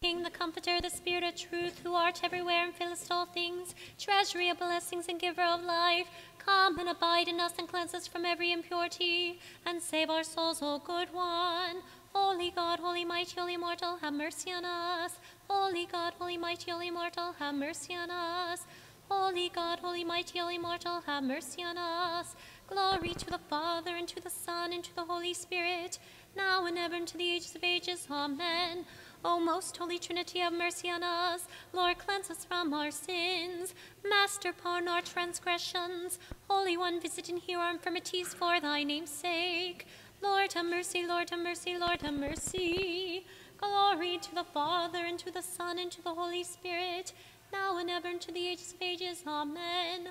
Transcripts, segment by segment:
King, the Comforter, the Spirit of truth, who art everywhere and fillest all things, treasury of blessings and giver of life, come and abide in us and cleanse us from every impurity, and save our souls, O good one. Holy God, holy mighty, holy immortal, have mercy on us. Holy God, holy mighty, holy immortal, have mercy on us. Holy God, holy mighty, holy immortal, have mercy on us. Glory to the Father, and to the Son, and to the Holy Spirit, now and ever, and to the ages of ages. Amen. O most holy Trinity, have mercy on us. Lord, cleanse us from our sins. Master, pardon our transgressions. Holy One, visit and heal our infirmities for thy name's sake. Lord, have mercy, Lord, have mercy, Lord, have mercy. Glory to the Father, and to the Son, and to the Holy Spirit, now and ever, and to the ages of ages. Amen.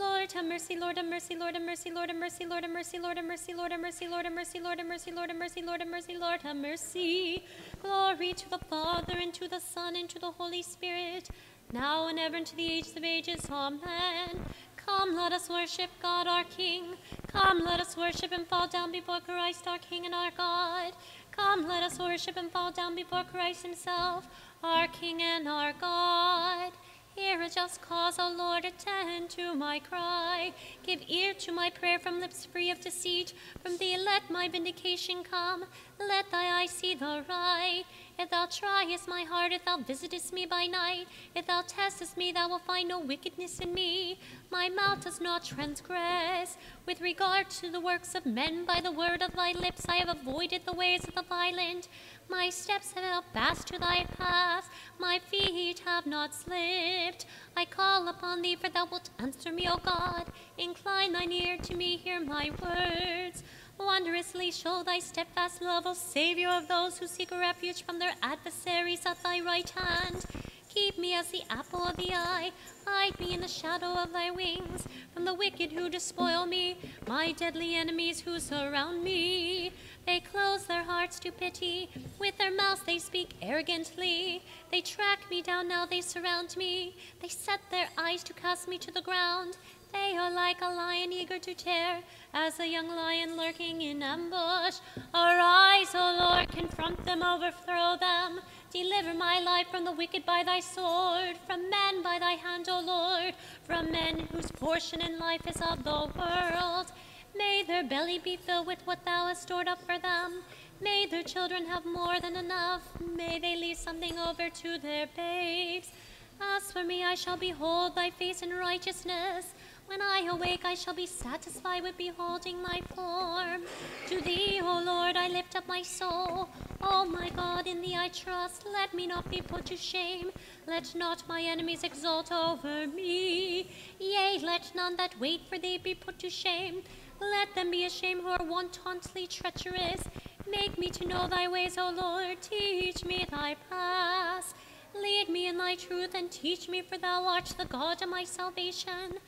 Lord have mercy, Lord have mercy, Lord have mercy, Lord have mercy, Lord have mercy, Lord have mercy, Lord have mercy, Lord have mercy, Lord have mercy, Lord have mercy, Lord have mercy, Lord have mercy. Glory to the Father and to the Son and to the Holy Spirit, now and ever and to the ages of ages. Amen. Come, let us worship God our King. Come, let us worship and fall down before Christ our King and our God. Come, let us worship and fall down before Christ himself, our King and our God. Hear a just cause, O Lord, attend to my cry. Give ear to my prayer from lips free of deceit. From thee let my vindication come. Let thy eye see the right. If thou triest my heart, if thou visitest me by night, if thou testest me, thou wilt find no wickedness in me. My mouth does not transgress. With regard to the works of men, by the word of thy lips I have avoided the ways of the violent. My steps have held fast to thy path, my feet have not slipped. I call upon thee, for thou wilt answer me, O God. Incline thine ear to me, hear my words. Wondrously show thy steadfast love, O Savior of those who seek a refuge from their adversaries at thy right hand. Keep me as the apple of the eye. Hide me in the shadow of thy wings from the wicked who despoil me, my deadly enemies who surround me. They close their hearts to pity. With their mouths they speak arrogantly. They track me down, now they surround me. They set their eyes to cast me to the ground. They are like a lion eager to tear, as a young lion lurking in ambush. Arise, O Lord, confront them, overthrow them. Deliver my life from the wicked by thy sword, from men by thy hand, O Lord, from men whose portion in life is of the world. May their belly be filled with what thou hast stored up for them. May their children have more than enough. May they leave something over to their babes. As for me, I shall behold thy face in righteousness. When I awake, I shall be satisfied with beholding thy form. To thee, O Lord, I lift up my soul. O my God, in thee I trust. Let me not be put to shame. Let not my enemies exult over me. Yea, let none that wait for thee be put to shame. Let them be ashamed who are wantonly treacherous. Make me to know thy ways, O Lord. Teach me thy paths. Lead me in thy truth and teach me, for thou art the God of my salvation.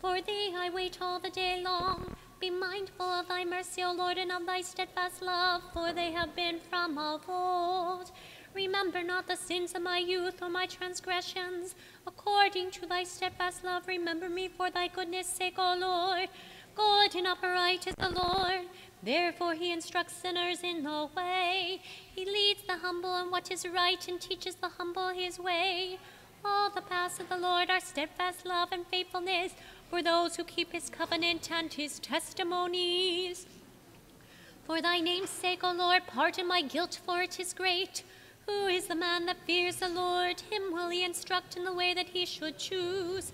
For thee I wait all the day long. Be mindful of thy mercy, O Lord, and of thy steadfast love, for they have been from of old. Remember not the sins of my youth or my transgressions. According to thy steadfast love, remember me for thy goodness' sake, O Lord. Good and upright is the Lord. Therefore he instructs sinners in the way. He leads the humble in what is right and teaches the humble his way. All the paths of the Lord are steadfast love and faithfulness for those who keep his covenant and his testimonies. For thy name's sake, O Lord, pardon my guilt, for it is great. Who is the man that fears the Lord? Him will he instruct in the way that he should choose.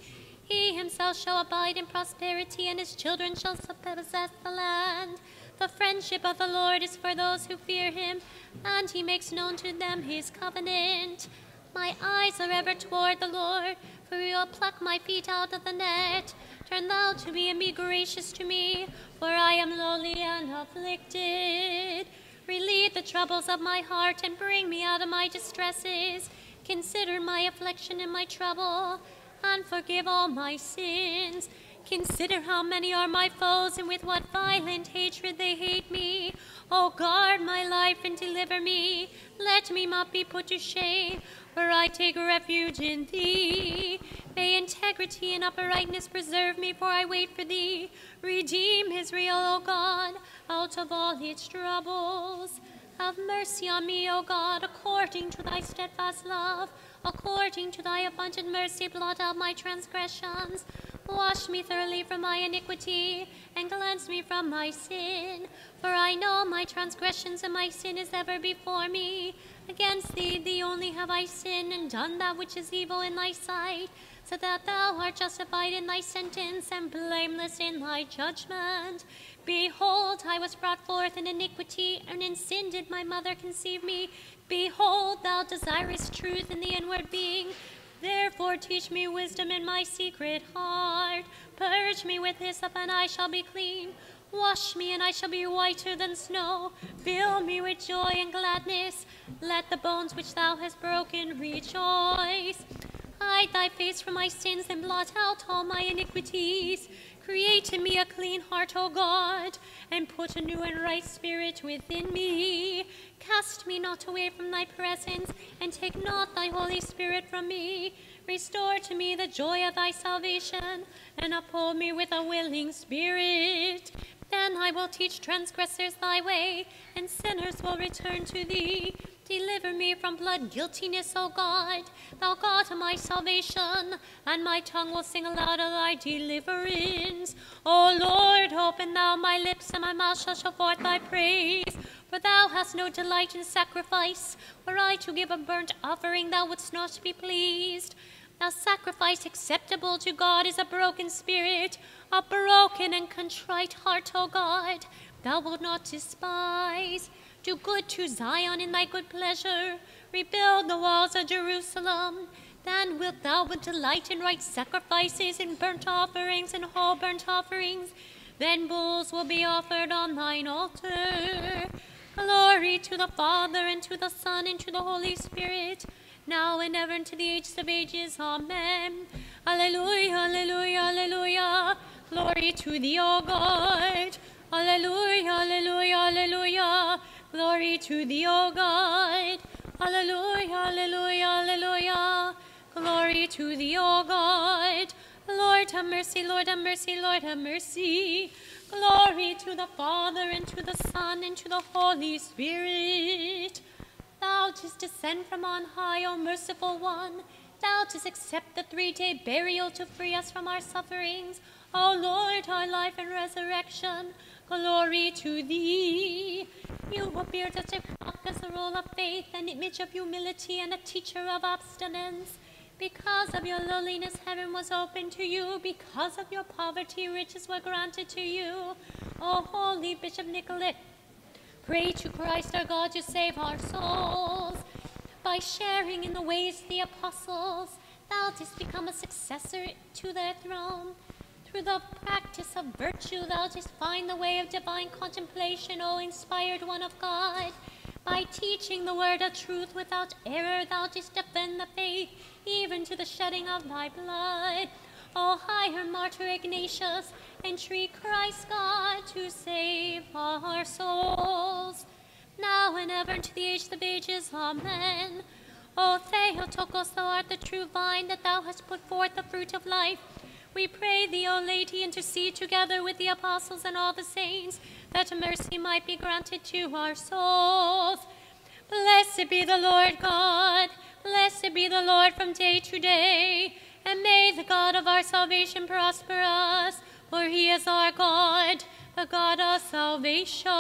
He himself shall abide in prosperity, and his children shall possess the land. The friendship of the Lord is for those who fear him, and he makes known to them his covenant. My eyes are ever toward the Lord, for he will pluck my feet out of the net. Turn thou to me and be gracious to me, for I am lowly and afflicted. Relieve the troubles of my heart and bring me out of my distresses. Consider my affliction and my trouble, and forgive all my sins. Consider how many are my foes, and with what violent hatred they hate me. O guard my life and deliver me. Let me not be put to shame, for I take refuge in thee. May integrity and uprightness preserve me, for I wait for thee. Redeem Israel, O God, out of all its troubles. Have mercy on me, O God, according to thy steadfast love. According to thy abundant mercy, blot out my transgressions. Wash me thoroughly from my iniquity, and cleanse me from my sin. For I know my transgressions and my sin is ever before me. Against thee, thee only have I sinned, and done that which is evil in thy sight, so that thou art justified in thy sentence, and blameless in thy judgment. Behold, I was brought forth in iniquity, and in sin did my mother conceive me. Behold, thou desirest truth in the inward being. Therefore teach me wisdom in my secret heart. Purge me with hyssop, and I shall be clean. Wash me, and I shall be whiter than snow. Fill me with joy and gladness. Let the bones which thou hast broken rejoice. Hide thy face from my sins, and blot out all my iniquities. Create in me a clean heart, O God, and put a new and right spirit within me. Cast me not away from thy presence, and take not thy Holy Spirit from me. Restore to me the joy of thy salvation, and uphold me with a willing spirit. Then I will teach transgressors thy way, and sinners will return to thee. Deliver me from blood guiltiness, O God, thou God of my salvation, and my tongue will sing aloud of thy deliverance. O Lord, open thou my lips, and my mouth shall show forth thy praise. For thou hast no delight in sacrifice. Were I to give a burnt offering, thou wouldst not be pleased. Now sacrifice acceptable to God is a broken spirit, a broken and contrite heart, O God, thou wilt not despise. Do good to Zion in thy good pleasure. Rebuild the walls of Jerusalem. Then wilt thou with delight in right sacrifices and burnt offerings and whole burnt offerings. Then bulls will be offered on thine altar. Glory to the Father, and to the Son, and to the Holy Spirit, now and ever, and to the ages of ages. Amen. Alleluia, alleluia, alleluia. Glory to thee, O God. Alleluia, alleluia, alleluia. Glory to thee, O God. Alleluia, alleluia, alleluia. Glory to thee, O God. Lord have mercy, Lord have mercy, Lord have mercy. Glory to the Father, and to the Son, and to the Holy Spirit. Thou didst descend from on high, O merciful one. Thou didst accept the three-day burial to free us from our sufferings. O Lord, our life and resurrection. Glory to thee. You a rock, as a role of faith, an image of humility, and a teacher of abstinence. Because of your lowliness, heaven was opened to you. Because of your poverty, riches were granted to you. O holy Bishop Nicholas, pray to Christ our God to save our souls. By sharing in the ways of the apostles, thou didst become a successor to their throne. Through the practice of virtue, thou didst find the way of divine contemplation, O inspired one of God. By teaching the word of truth without error, thou didst defend the faith, even to the shedding of thy blood. O hieromartyr Ignatius, entreat Christ God to save our souls. Now and ever into the age of the ages. Amen. O Theotokos, thou art the true vine, that thou hast put forth the fruit of life. We pray thee, O Lady, intercede together with the apostles and all the saints, that mercy might be granted to our souls. Blessed be the Lord God. Blessed be the Lord from day to day. And may the God of our salvation prosper us, for he is our God, the God of salvation.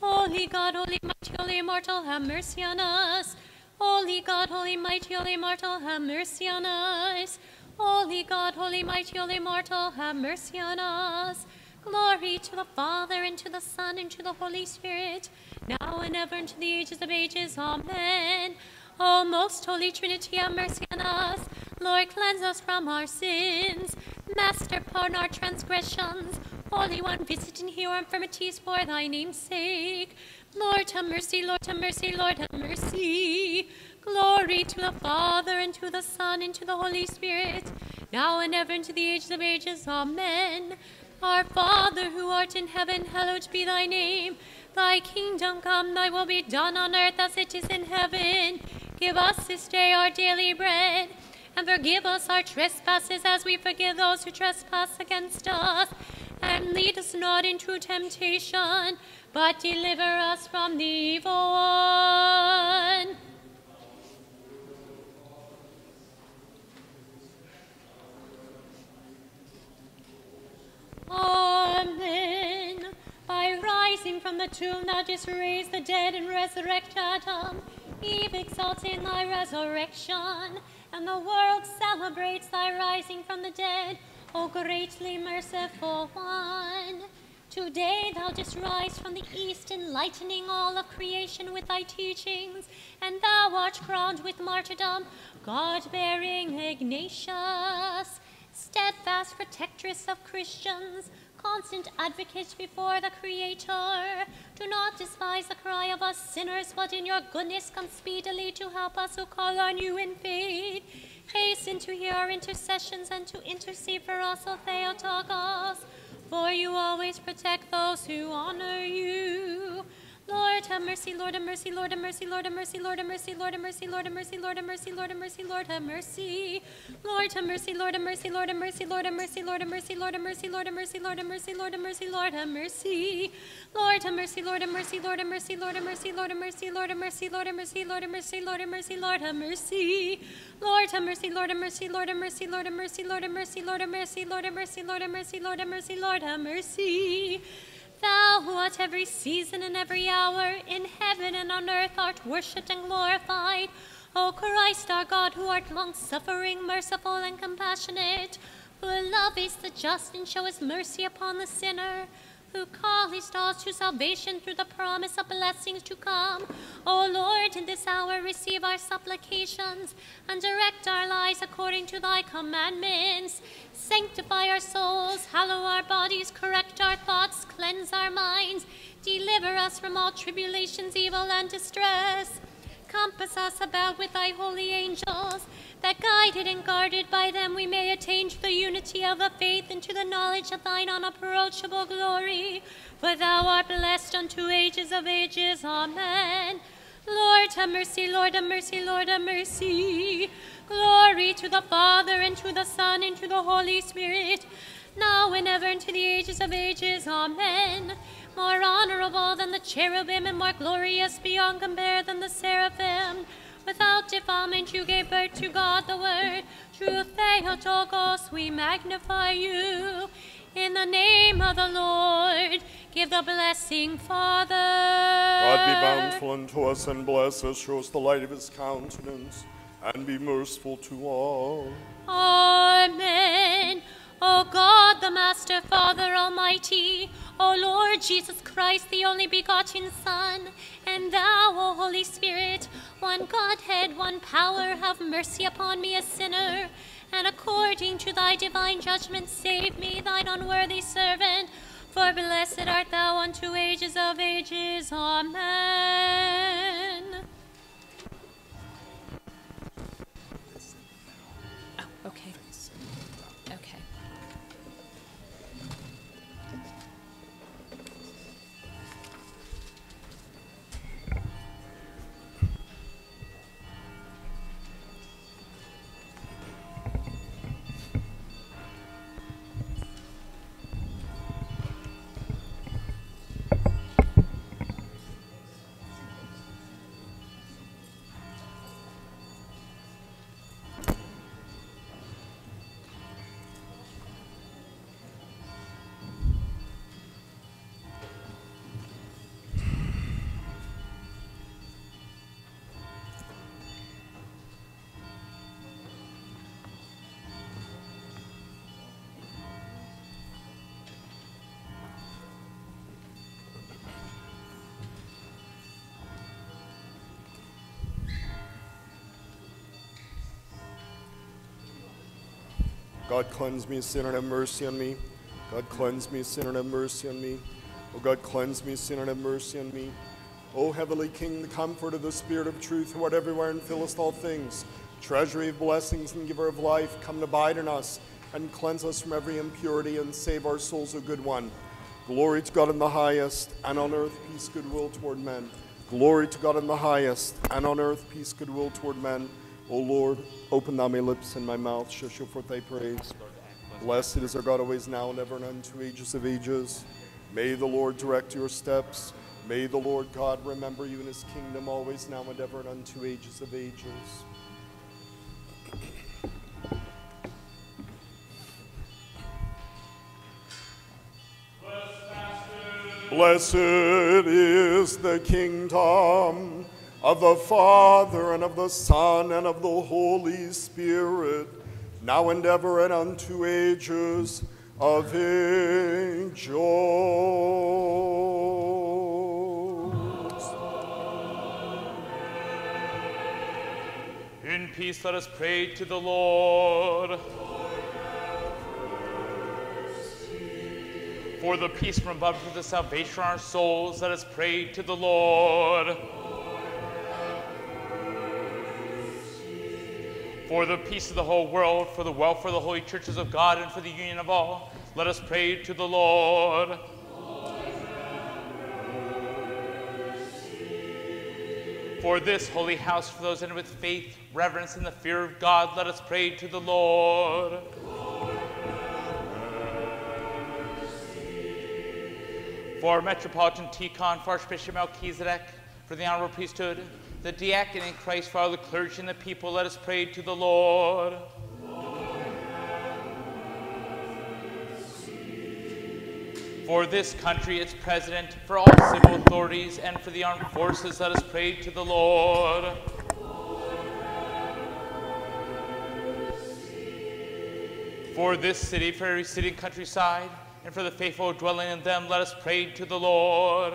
Holy God, holy mighty, holy immortal, have mercy on us. Holy God, holy mighty, holy immortal, have mercy on us. Holy God, holy mighty, holy immortal, have mercy on us. Glory to the Father, and to the Son, and to the Holy Spirit, now and ever, into the ages of ages. Amen. O most holy Trinity, have mercy on us. Lord, cleanse us from our sins. Master, pardon our transgressions. Holy One, visit and heal our infirmities for thy name's sake. Lord have mercy, Lord have mercy, Lord have mercy. Glory to the Father, and to the Son, and to the Holy Spirit, now and ever, into the ages of ages. Amen. Our Father, who art in heaven, hallowed be thy name. Thy kingdom come, thy will be done on earth as it is in heaven. Give us this day our daily bread, and forgive us our trespasses as we forgive those who trespass against us. And lead us not into temptation, but deliver us from the evil one. Amen. By rising from the tomb, thou didst raise the dead and resurrect Adam. Eve exalts in thy resurrection, and the world celebrates thy rising from the dead, O greatly merciful one. Today thou didst rise from the east, enlightening all of creation with thy teachings, and thou art crowned with martyrdom, God-bearing Ignatius, steadfast protectress of Christians, constant advocate before the Creator. Do not despise the cry of us sinners, but in your goodness come speedily to help us who call on you in faith. Hasten to hear our intercessions and to intercede for us, O Theotokos, for you always protect those who honor you. Lord have mercy, Lord have mercy, Lord have mercy, Lord have mercy, Lord have mercy, Lord have mercy, Lord have mercy, Lord have mercy, Lord have mercy, Lord have mercy. Lord have mercy, Lord have mercy, Lord have mercy, Lord have mercy, Lord have mercy, Lord have mercy, Lord have mercy, Lord have mercy, Lord have mercy, Lord have mercy. Lord have mercy, Lord have mercy, Lord have mercy, Lord have mercy, Lord have mercy, Lord have mercy, Lord have mercy, Lord have mercy, Lord have mercy, Lord have mercy. Lord have mercy, Lord have mercy, Lord have mercy, Lord have mercy, Lord have mercy, Lord have mercy, Lord have mercy, Lord have mercy, Lord have mercy, Lord have mercy. Thou who art every season and every hour in heaven and on earth art worshipped and glorified. O Christ our God, who art long-suffering, merciful, and compassionate, who lovest the just and showest mercy upon the sinner, who callest all to salvation through the promise of blessings to come. O Lord, in this hour receive our supplications and direct our lives according to thy commandments. Sanctify our souls, hallow our bodies, correct our thoughts, cleanse our minds, deliver us from all tribulations, evil, and distress. Compass us about with thy holy angels, that guided and guarded by them we may attain to the unity of the faith and to the knowledge of thine unapproachable glory. For thou art blessed unto ages of ages. Amen. Lord have mercy, Lord have mercy, Lord have mercy. Glory to the Father, and to the Son, and to the Holy Spirit, now and ever, and to the ages of ages. Amen. More honorable than the cherubim, and more glorious beyond compare than the seraphim. Without defilement you gave birth to God the Word. True Theotokos, we magnify you. In the name of the Lord, give the blessing, Father. God be bountiful unto us and bless us, show us the light of his countenance, and be merciful to all. Amen. O God, the Master, Father Almighty, O Lord Jesus Christ, the only begotten Son, and thou, O Holy Spirit, one Godhead, one power, have mercy upon me, a sinner, and according to thy divine judgment, save me, thine unworthy servant. For blessed art thou unto ages of ages. Amen. Oh, okay. God cleanse me, sinner, and have mercy on me. God cleanse me, sinner, and have mercy on me. Oh God, cleanse me, sinner, and have mercy on me. O heavenly King, the comfort of the Spirit of truth, who art everywhere and fillest all things, treasury of blessings and giver of life, come and abide in us and cleanse us from every impurity and save our souls, O good one. Glory to God in the highest, and on earth peace, goodwill toward men. Glory to God in the highest, and on earth peace, goodwill toward men. O Lord, open thou my lips, and my mouth shall show forth thy praise. Blessed is our God always now and ever and unto ages of ages. May the Lord direct your steps. May the Lord God remember you in his kingdom always now and ever and unto ages of ages. Blessed is the kingdom of the Father and of the Son and of the Holy Spirit, now and ever and unto ages of ages. In peace, let us pray to the Lord. For the peace from above, for the salvation of our souls, let us pray to the Lord. For the peace of the whole world, for the welfare of the holy churches of God, and for the union of all, let us pray to the Lord. For this holy house, for those in it with faith, reverence, and the fear of God, let us pray to the Lord. For Metropolitan Tikhon, for Archbishop Melchisedek, for the honorable priesthood, the diaconate Christ, for all the clergy and the people, let us pray to the Lord. For this country, its president, for all civil authorities, and for the armed forces, let us pray to the Lord. For this city, for every city and countryside, and for the faithful dwelling in them, let us pray to the Lord.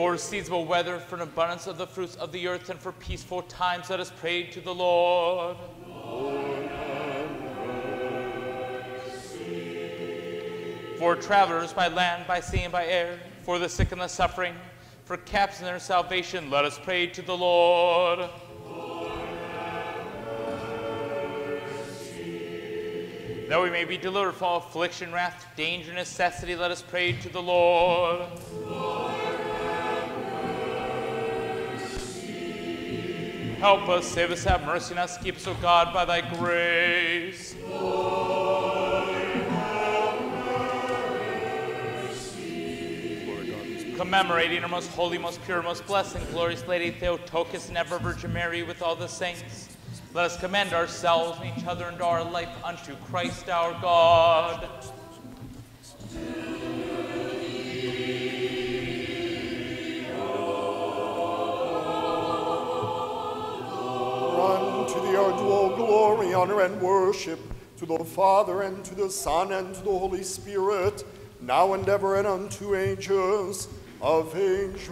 For seasonable weather, for an abundance of the fruits of the earth, and for peaceful times, let us pray to the Lord. For travelers by land, by sea, and by air, for the sick and the suffering, for captives in their salvation, let us pray to the Lord. That we may be delivered from affliction, wrath, danger, necessity, let us pray to the Lord. Help us, save us, have mercy on us, keep us, O God, by thy grace. Commemorating our most holy, most pure, most blessed, and glorious Lady Theotokos and ever Virgin Mary with all the saints, let us commend ourselves and each other and our life unto Christ our God. To the earth, all glory, honor, and worship to the Father, and to the Son, and to the Holy Spirit, now and ever, and unto ages of ages.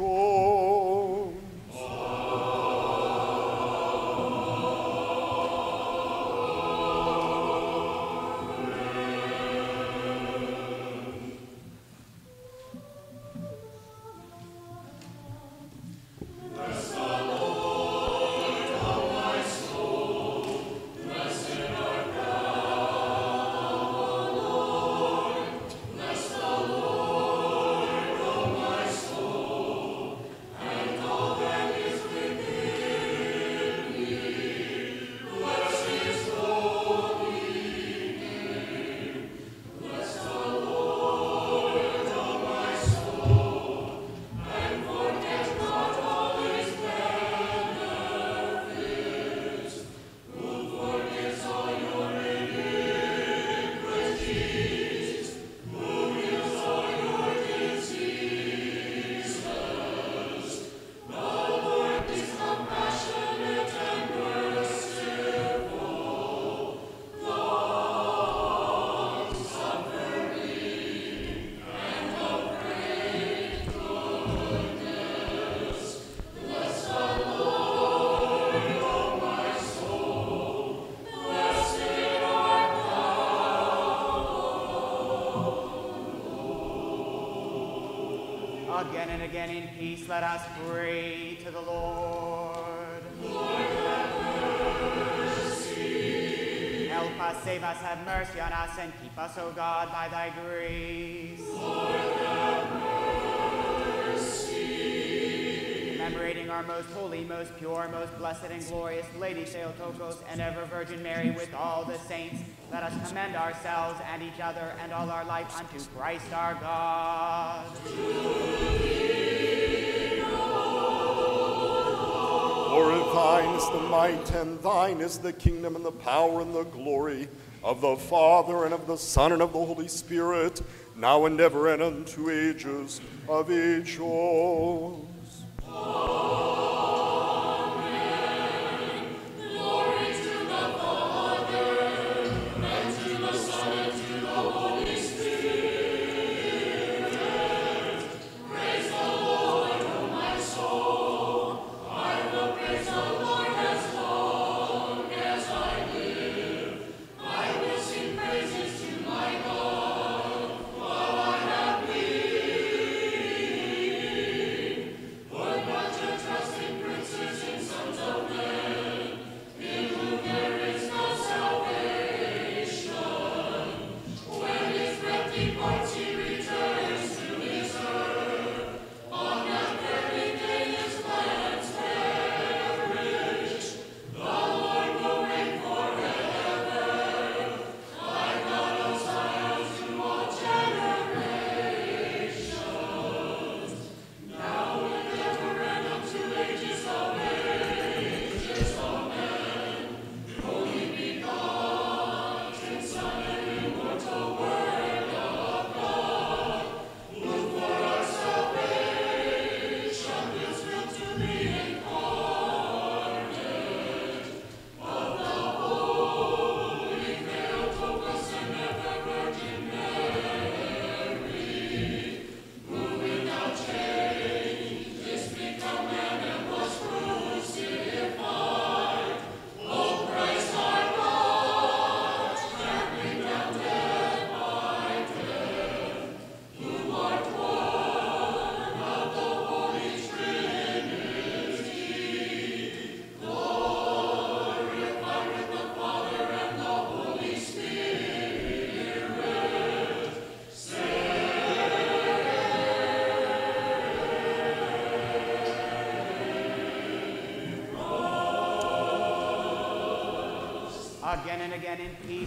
Again and again in peace let us pray to the Lord. Lord, have mercy. Help us, save us, have mercy on us, and keep us, O God, by thy grace. Lord, Commemorating our most holy, most pure, most blessed, and glorious Lady Theotokos and ever Virgin Mary with all the saints, let us commend ourselves and each other and all our life unto Christ our God. For thine is the might, and thine is the kingdom, and the power, and the glory of the Father, and of the Son, and of the Holy Spirit, now and ever, and unto ages of ages. Again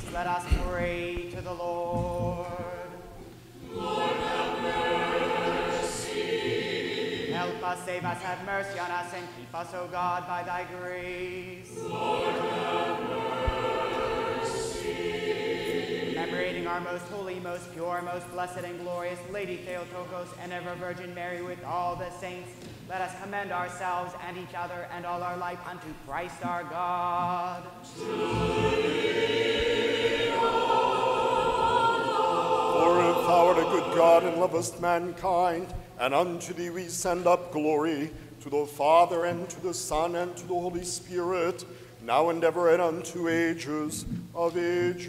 peace let us pray to the Lord. Lord, have mercy. help us, save us, have mercy on us, and keep us, O God, by thy grace. Lord, have mercy. Commemorating our most holy, most pure, most blessed, and glorious Lady Theotokos and ever Virgin Mary with all the saints, let us commend ourselves and each other and all our life unto Christ our God. For if thou art a good God and lovest mankind, and unto thee we send up glory, to the Father, and to the Son, and to the Holy Spirit, now and ever, and unto ages of ages.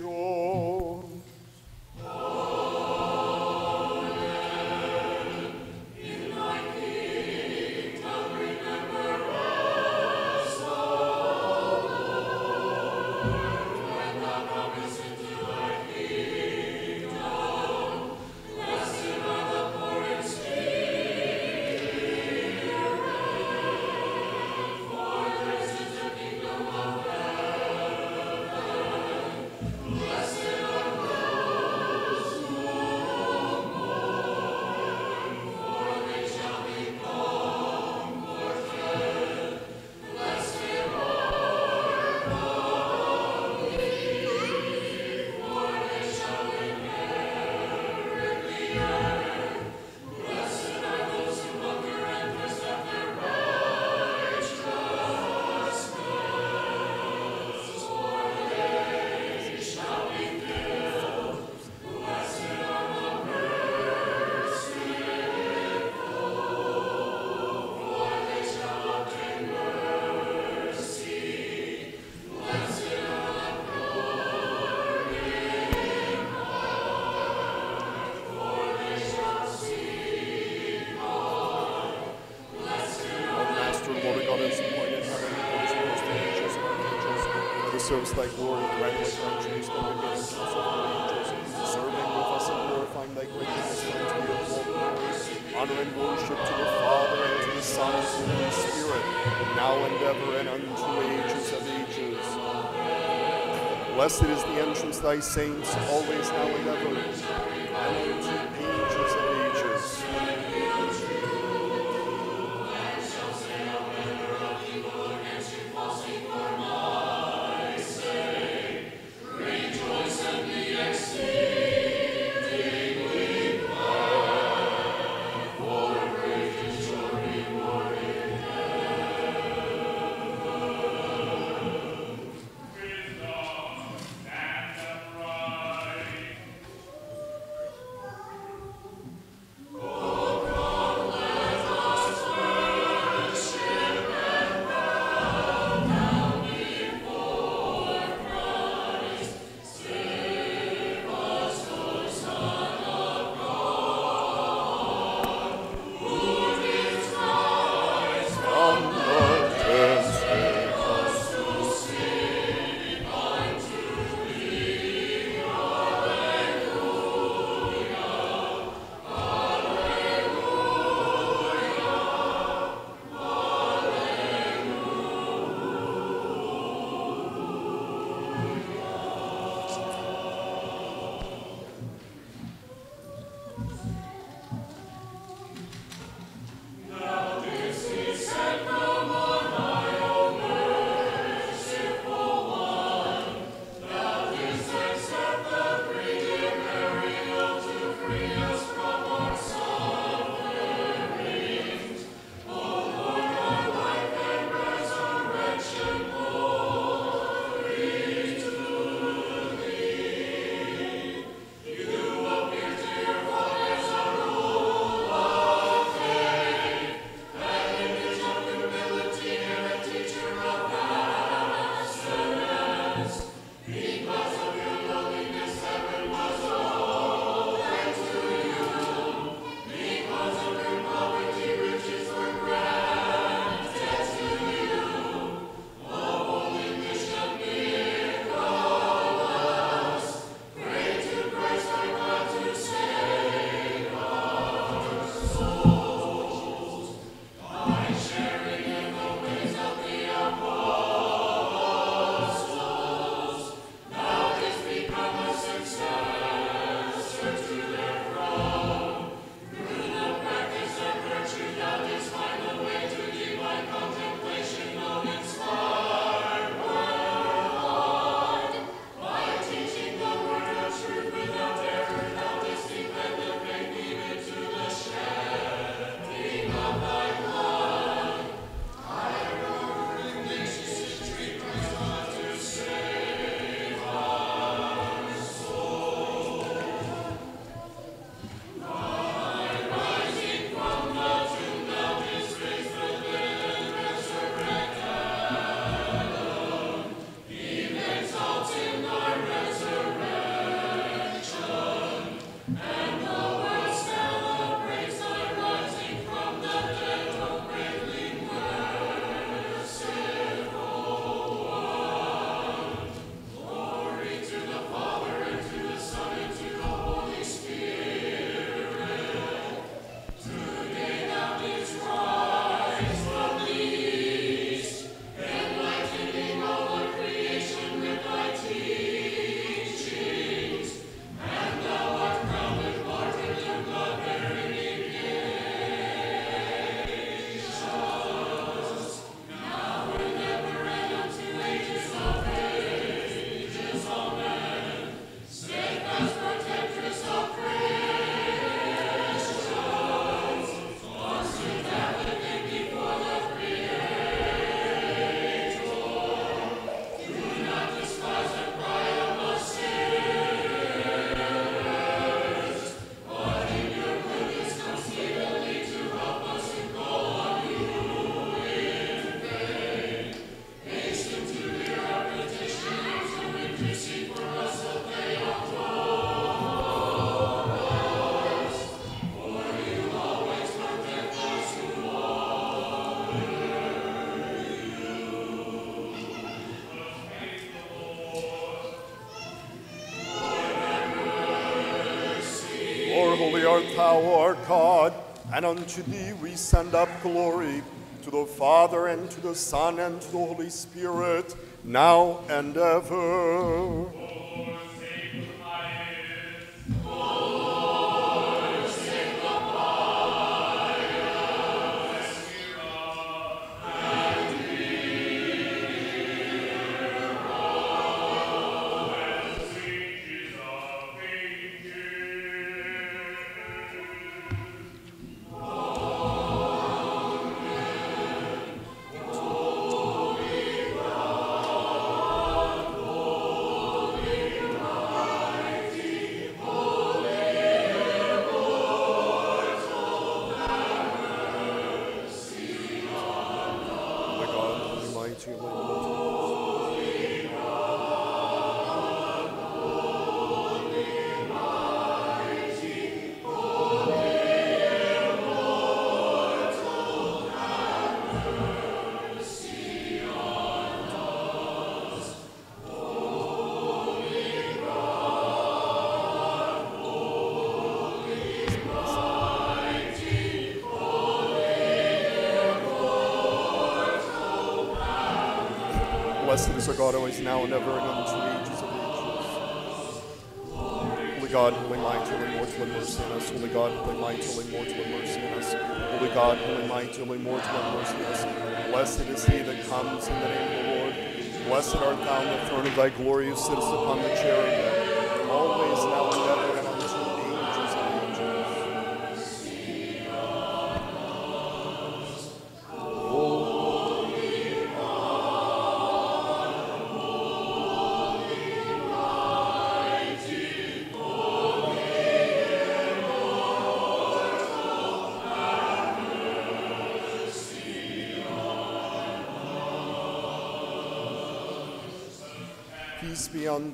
it is the entrance thy saints always now and ever. Thou our God, and unto thee we send up glory, to the Father, and to the Son, and to the Holy Spirit, now and ever. Blessed is our God, always now and ever, and ages of ages. Holy God, holy mighty, holy mortal, mercy on us. Holy God, holy mighty, holy mortal, mercy on us. Holy God, holy mighty, holy mortal, mercy on us. Blessed is he that comes in the name of the Lord. Blessed art thou on the throne of thy glory, who sittest upon the cherubim. Always, now and ever,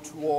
Peace be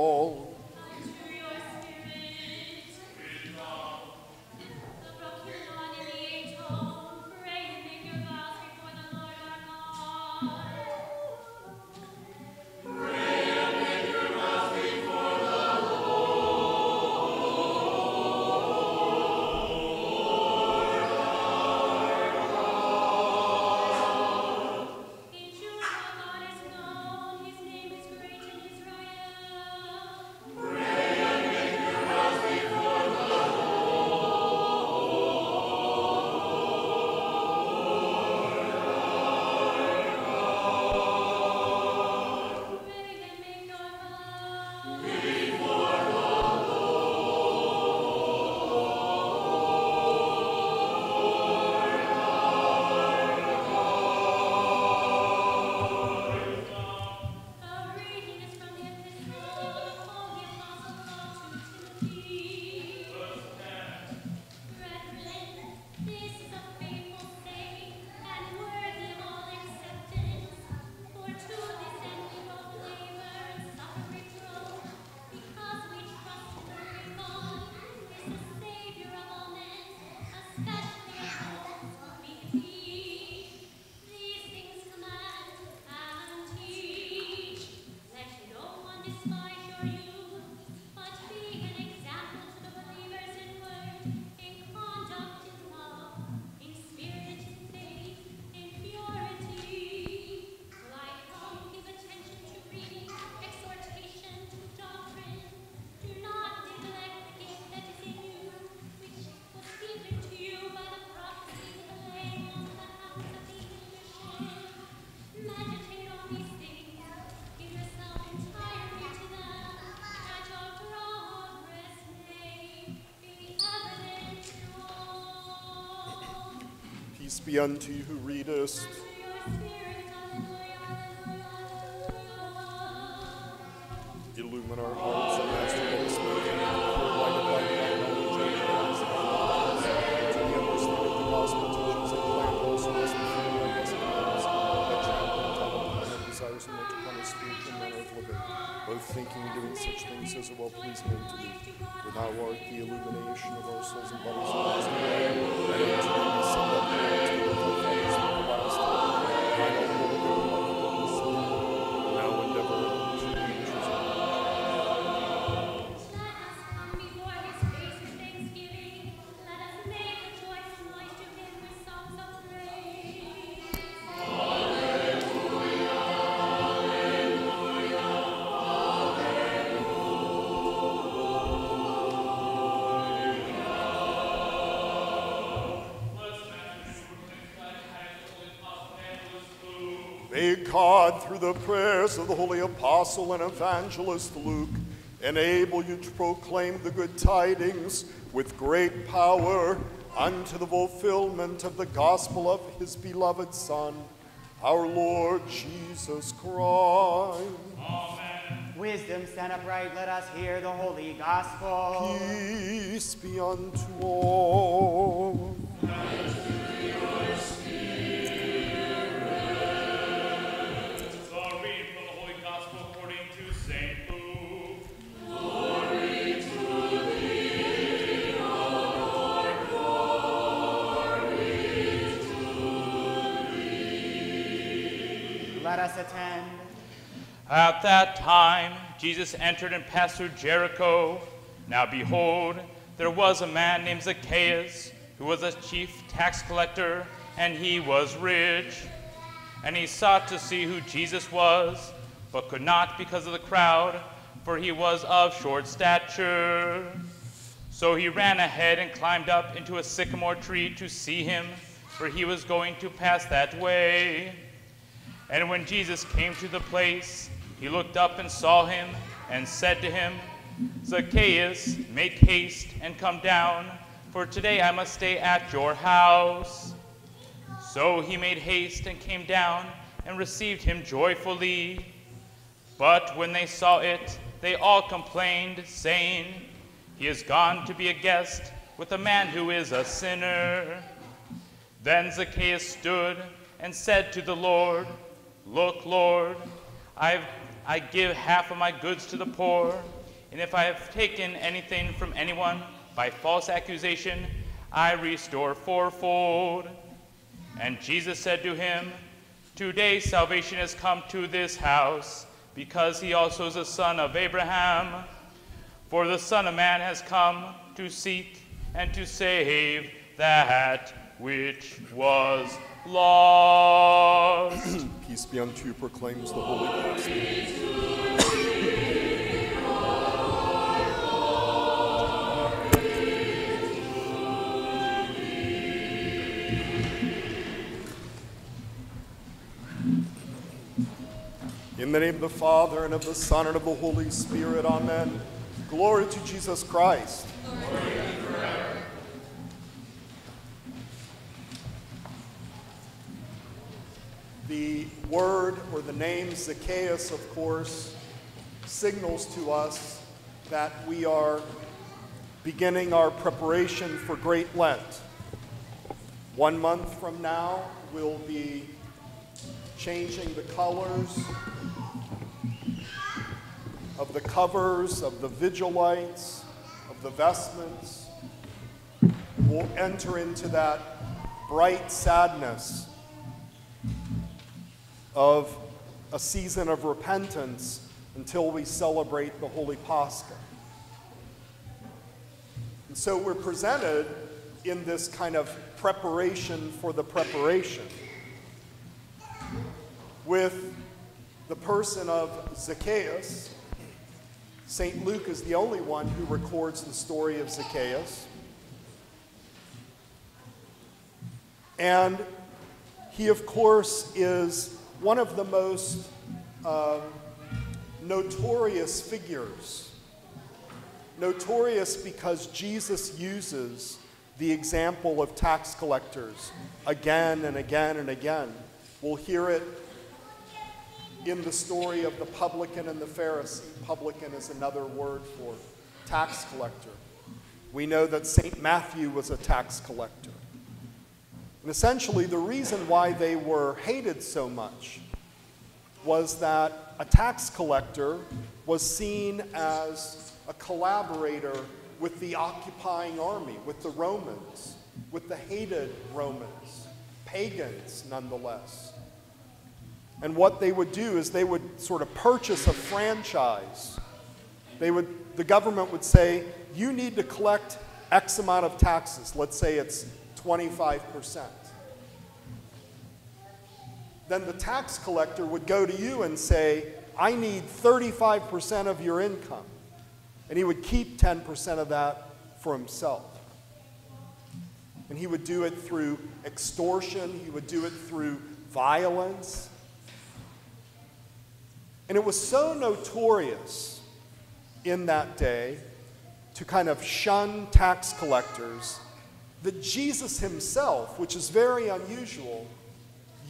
Peace be unto you who readest. Spirit. Illumine our hearts, O Master, let us meditate on the light of thy both thinking and doing such things as are well pleasing unto thee. For thou art the illumination of our souls and bodies and thee we God, through the prayers of the holy apostle and evangelist Luke, enable you to proclaim the good tidings with great power unto the fulfillment of the gospel of his beloved Son, our Lord Jesus Christ. Amen. Wisdom stand upright, let us hear the holy gospel. Peace be unto all. At that time, Jesus entered and passed through Jericho. Now behold, there was a man named Zacchaeus, who was a chief tax collector, and he was rich. And he sought to see who Jesus was, but could not because of the crowd, for he was of short stature. So he ran ahead and climbed up into a sycamore tree to see him, for he was going to pass that way. And when Jesus came to the place, he looked up and saw him, and said to him, Zacchaeus, make haste and come down, for today I must stay at your house. So he made haste and came down and received him joyfully. But when they saw it, they all complained, saying, He is gone to be a guest with a man who is a sinner. Then Zacchaeus stood and said to the Lord, Look, Lord, I've, I give half of my goods to the poor, and if I have taken anything from anyone by false accusation, I restore fourfold. And Jesus said to him, Today salvation has come to this house, because he also is a son of Abraham. For the Son of Man has come to seek and to save that which was lost. Peace be unto you, proclaims the holy gospel. In the name of the Father, and of the Son, and of the Holy Spirit, amen. Glory to Jesus Christ. The word or the name Zacchaeus, of course, signals to us that we are beginning our preparation for Great Lent. One month from now, we'll be changing the colors of the covers, of the vigil lights, of the vestments. We'll enter into that bright sadness of a season of repentance until we celebrate the Holy Pascha. And so we're presented in this kind of preparation for the preparation with the person of Zacchaeus. St. Luke is the only one who records the story of Zacchaeus. And he, of course, is one of the most um, notorious figures. Notorious because Jesus uses the example of tax collectors again and again and again. We'll hear it in the story of the publican and the Pharisee. Publican is another word for tax collector. We know that St. Matthew was a tax collector. And essentially, the reason why they were hated so much was that a tax collector was seen as a collaborator with the occupying army, with the Romans, with the hated Romans, pagans nonetheless. And what they would do is they would sort of purchase a franchise. They would, the government would say, you need to collect X amount of taxes. Let's say it's 25%. Then the tax collector would go to you and say, I need 35% of your income. And he would keep 10% of that for himself. And he would do it through extortion, he would do it through violence. And it was so notorious in that day to kind of shun tax collectors that Jesus himself, which is very unusual,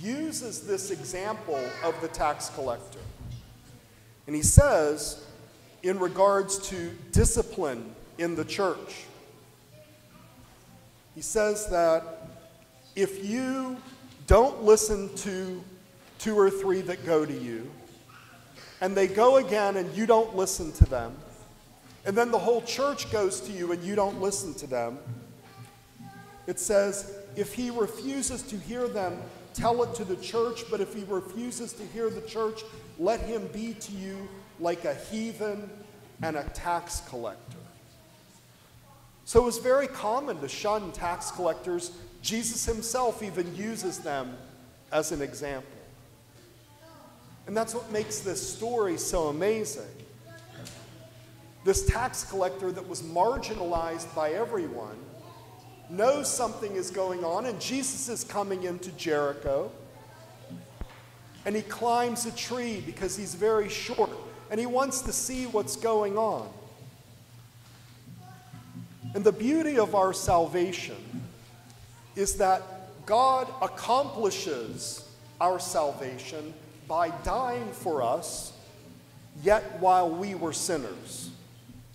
uses this example of the tax collector. And he says, in regards to discipline in the church, he says that if you don't listen to two or three that go to you, and they go again and you don't listen to them, and then the whole church goes to you and you don't listen to them, it says, if he refuses to hear them, tell it to the church, but if he refuses to hear the church, let him be to you like a heathen and a tax collector. So it was very common to shun tax collectors. Jesus himself even uses them as an example. And that's what makes this story so amazing. This tax collector that was marginalized by everyone knows something is going on, and Jesus is coming into Jericho. And he climbs a tree because he's very short and he wants to see what's going on. And the beauty of our salvation is that God accomplishes our salvation by dying for us, yet while we were sinners.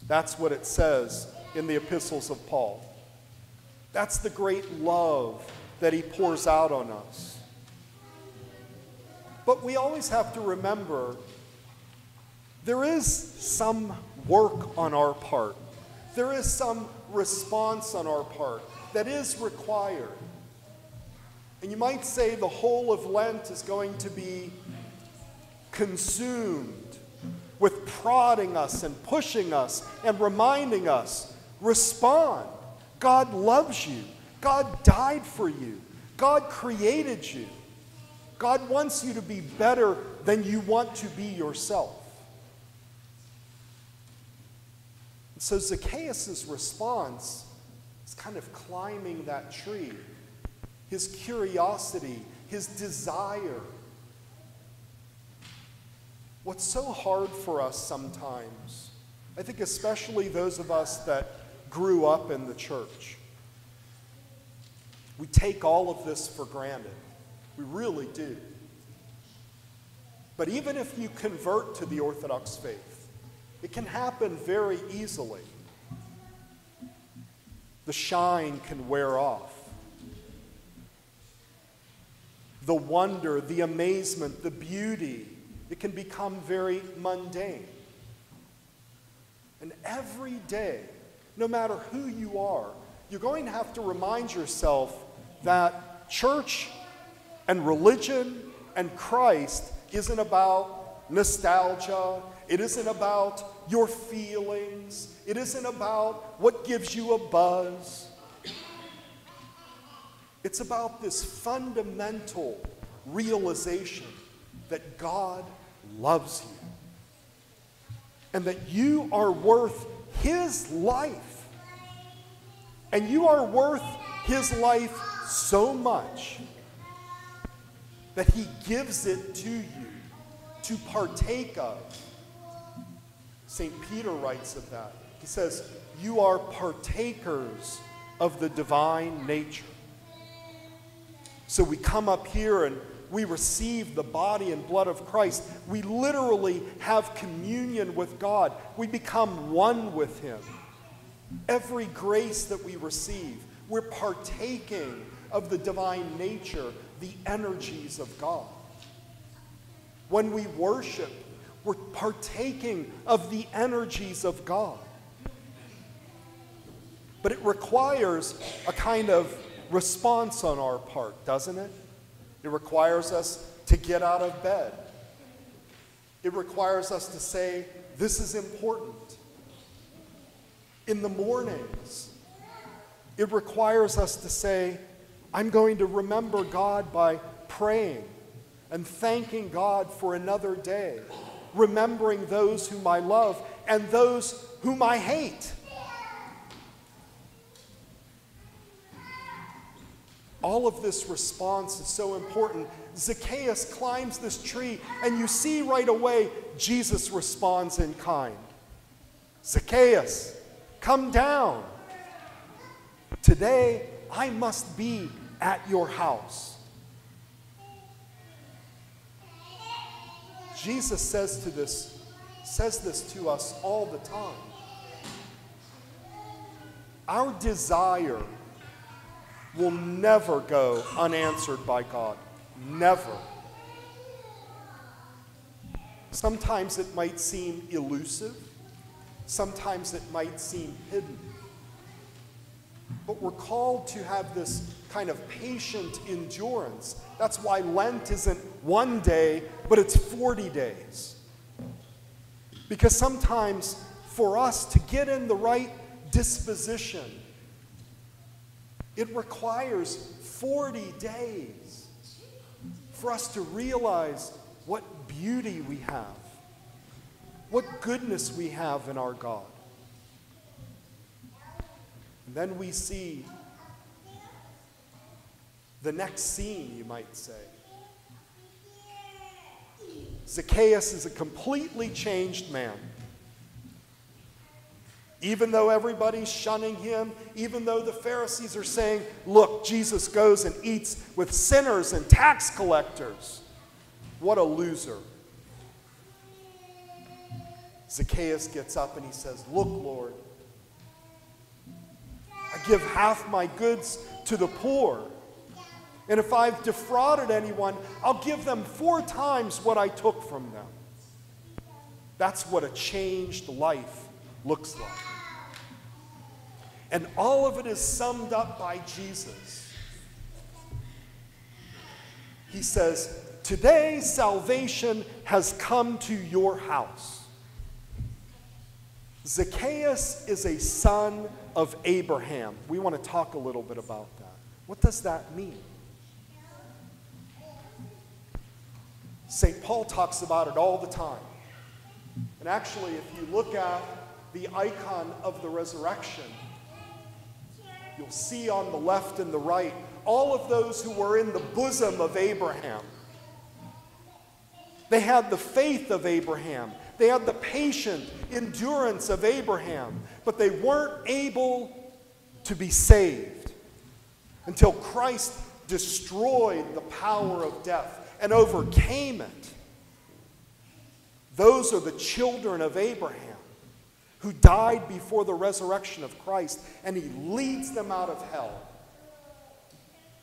That's what it says in the epistles of Paul. That's the great love that he pours out on us. But we always have to remember there is some work on our part, there is some response on our part that is required. And you might say the whole of Lent is going to be consumed with prodding us and pushing us and reminding us respond. God loves you. God died for you. God created you. God wants you to be better than you want to be yourself. So Zacchaeus' response is kind of climbing that tree. His curiosity, his desire. What's so hard for us sometimes, I think especially those of us that grew up in the church, we take all of this for granted. We really do. But even if you convert to the Orthodox faith, it can happen very easily. The shine can wear off. The wonder, the amazement, the beauty, it can become very mundane. And every day, no matter who you are, you're going to have to remind yourself that church and religion and Christ isn't about nostalgia, it isn't about your feelings. It isn't about what gives you a buzz. It's about this fundamental realization that God loves you and that you are worth His life. And you are worth His life so much that He gives it to you to partake of St. Peter writes of that. He says, You are partakers of the divine nature. So we come up here and we receive the body and blood of Christ. We literally have communion with God. We become one with Him. Every grace that we receive, we're partaking of the divine nature, the energies of God. When we worship, we're partaking of the energies of God. But it requires a kind of response on our part, doesn't it? It requires us to get out of bed. It requires us to say, This is important. In the mornings, it requires us to say, I'm going to remember God by praying and thanking God for another day remembering those whom I love and those whom I hate. All of this response is so important Zacchaeus climbs this tree, and you see right away Jesus responds in kind Zacchaeus, come down. Today I must be at your house. Jesus says to this says this to us all the time. Our desire will never go unanswered by God. Never. Sometimes it might seem elusive, sometimes it might seem hidden. But we're called to have this kind of patient endurance. That's why Lent isn't one day, but it's 40 days. Because sometimes for us to get in the right disposition, it requires 40 days for us to realize what beauty we have, what goodness we have in our God. And then we see the next scene, you might say. Zacchaeus is a completely changed man. Even though everybody's shunning him, even though the Pharisees are saying, Look, Jesus goes and eats with sinners and tax collectors. What a loser. Zacchaeus gets up and he says, Look, Lord, I give half my goods to the poor. And if I've defrauded anyone, I'll give them four times what I took from them. That's what a changed life looks like. And all of it is summed up by Jesus. He says, Today salvation has come to your house. Zacchaeus is a son of Abraham. We want to talk a little bit about that. What does that mean? St. Paul talks about it all the time. And actually, if you look at the icon of the resurrection, you'll see on the left and the right all of those who were in the bosom of Abraham. They had the faith of Abraham. They had the patient endurance of Abraham, but they weren't able to be saved until Christ destroyed the power of death and overcame it. Those are the children of Abraham who died before the resurrection of Christ, and he leads them out of hell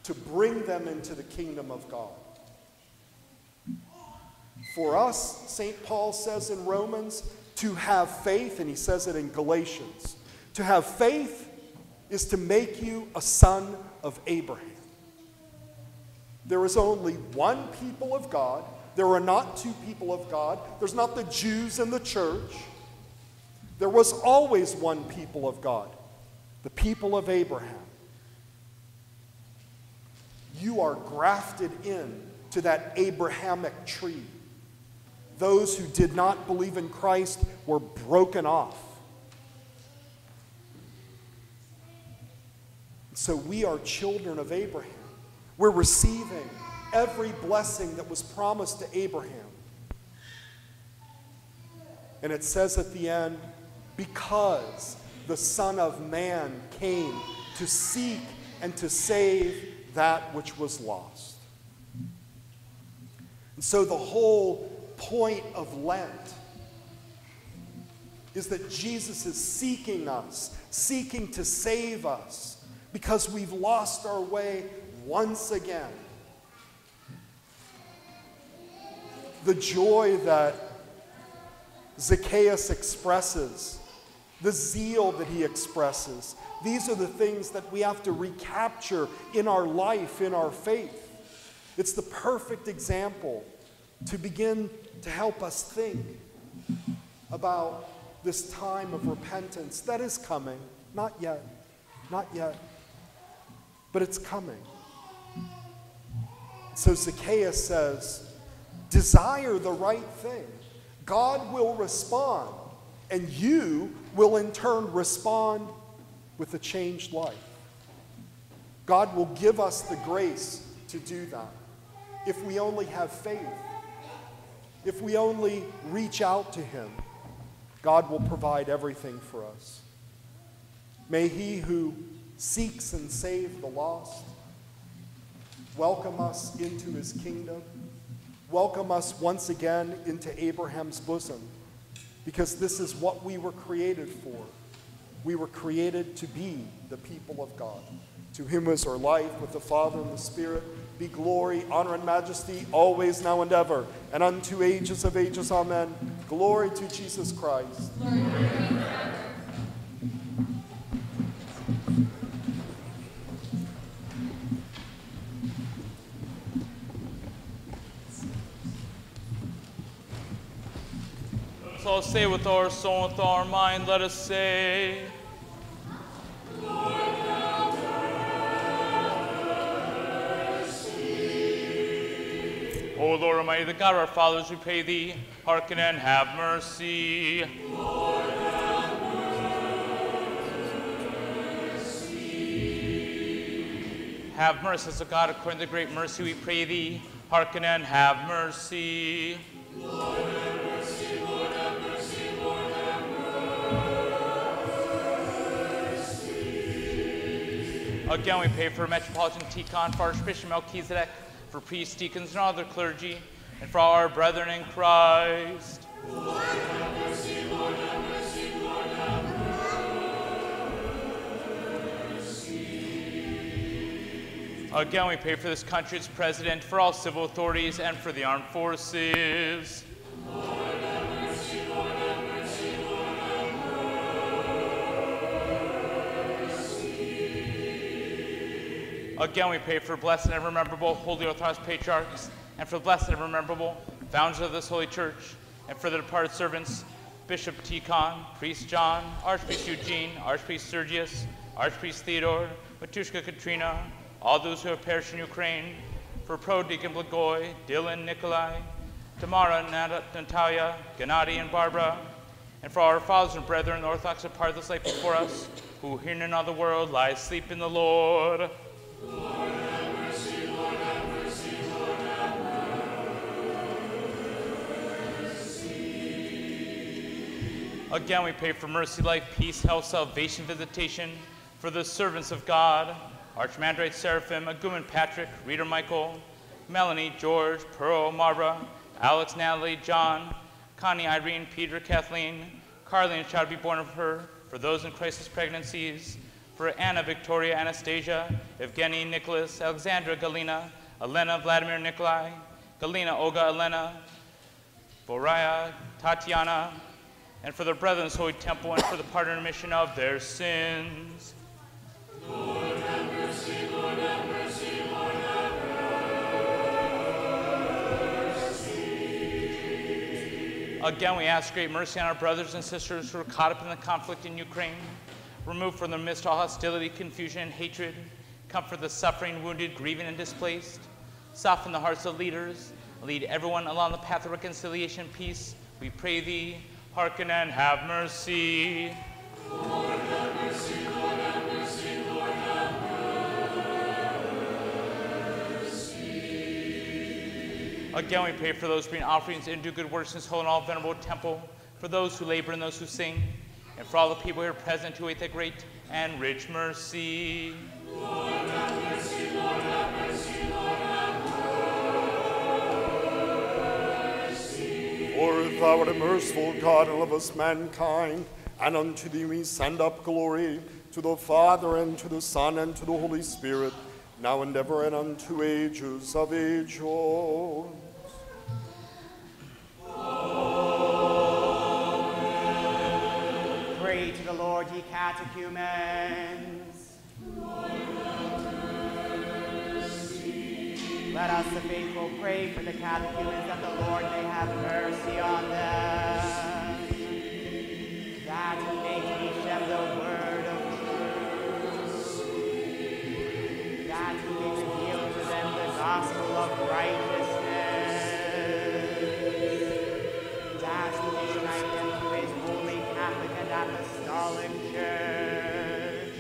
to bring them into the kingdom of God. For us, St. Paul says in Romans, to have faith, and he says it in Galatians, to have faith is to make you a son of Abraham. There is only one people of God. There are not two people of God. There's not the Jews and the church. There was always one people of God, the people of Abraham. You are grafted in to that Abrahamic tree. Those who did not believe in Christ were broken off. So we are children of Abraham. We're receiving every blessing that was promised to Abraham. And it says at the end, because the Son of Man came to seek and to save that which was lost. And so the whole point of Lent is that Jesus is seeking us, seeking to save us, because we've lost our way once again. The joy that Zacchaeus expresses, the zeal that he expresses, these are the things that we have to recapture in our life, in our faith. It's the perfect example to begin to help us think about this time of repentance that is coming. Not yet, not yet, but it's coming. So Zacchaeus says, Desire the right thing. God will respond, and you will in turn respond with a changed life. God will give us the grace to do that. if we only have faith, if we only reach out to Him, God will provide everything for us. May He who seeks and saves the lost welcome us into His kingdom, welcome us once again into Abraham's bosom, because this is what we were created for. We were created to be the people of God. To Him is our life, with the Father and the Spirit be glory, honor, and majesty, always, now, and ever, and unto ages of ages. Amen. Glory to Jesus Christ. Let's all say with our soul, with our mind, let us say. O Lord Almighty, the God of our fathers, we pray thee, hearken and have mercy. Have mercy, as a God, according to the great mercy, we pray thee, hearken and have mercy. Again, we pray for Metropolitan Tikhon, for Archbishop Melchisedek, for priests, deacons, and all other clergy, and for all our brethren in Christ. Again, we pray for this country, its president, for all civil authorities, and for the armed forces. Again, we pray for blessed and rememberable Holy Orthodox Patriarchs, and for the blessed and rememberable founders of this Holy Church, and for the departed servants, Bishop Tikhon, Priest John, Archpriest Eugene, Archpriest Sergius, Archpriest Theodore, Matushka Katrina, all those who have perished in Ukraine, for Protodeacon Blagoy, Dylan, Nikolai, Tamara, Nat- Natalia, Gennady, and Barbara, and for our fathers and brethren, the Orthodox of part of this life before us, who here and in all the world lie asleep in the Lord. Again, we pray for mercy, life, peace, health, salvation, visitation for the servants of God, Archimandrite Seraphim, Igumen Patrick, Reader Michael, Melanie, George, Pearl, Marbra, Alex, Natalie, John, Connie, Irene, Peter, Kathleen, Carly, and child be born of her, for those in crisis pregnancies, for Anna, Victoria, Anastasia, Evgeny, Nicholas, Alexandra, Galina, Elena, Vladimir, Nikolai, Galina, Olga, Elena, Boraya, Tatiana, and for the brethren in this holy temple, and for the pardon and remission of their sins. Lord have mercy, Lord have mercy, Lord have mercy. Again, we ask great mercy on our brothers and sisters who are caught up in the conflict in Ukraine. Remove from their midst all hostility, confusion, and hatred. Comfort the suffering, wounded, grieving, and displaced. Soften the hearts of leaders. Lead everyone along the path of reconciliation peace. We pray thee, hearken and have mercy. Again, we pray for those bringing offerings and do good works in this holy and all venerable temple, for those who labor and those who sing, and for all the people here present who wait the great and rich mercy. For thou art a merciful God and lovest mankind, and unto thee we send up glory, to the Father, and to the Son, and to the Holy Spirit, now and ever, and unto ages of ages. Pray to the Lord, ye catechumens. Let us, the faithful, pray for the catechumens that the Lord may have mercy on them. That he may teach them the word of truth. That he may reveal to them the gospel of righteousness that he may unite them to his holy Catholic and Apostolic Church.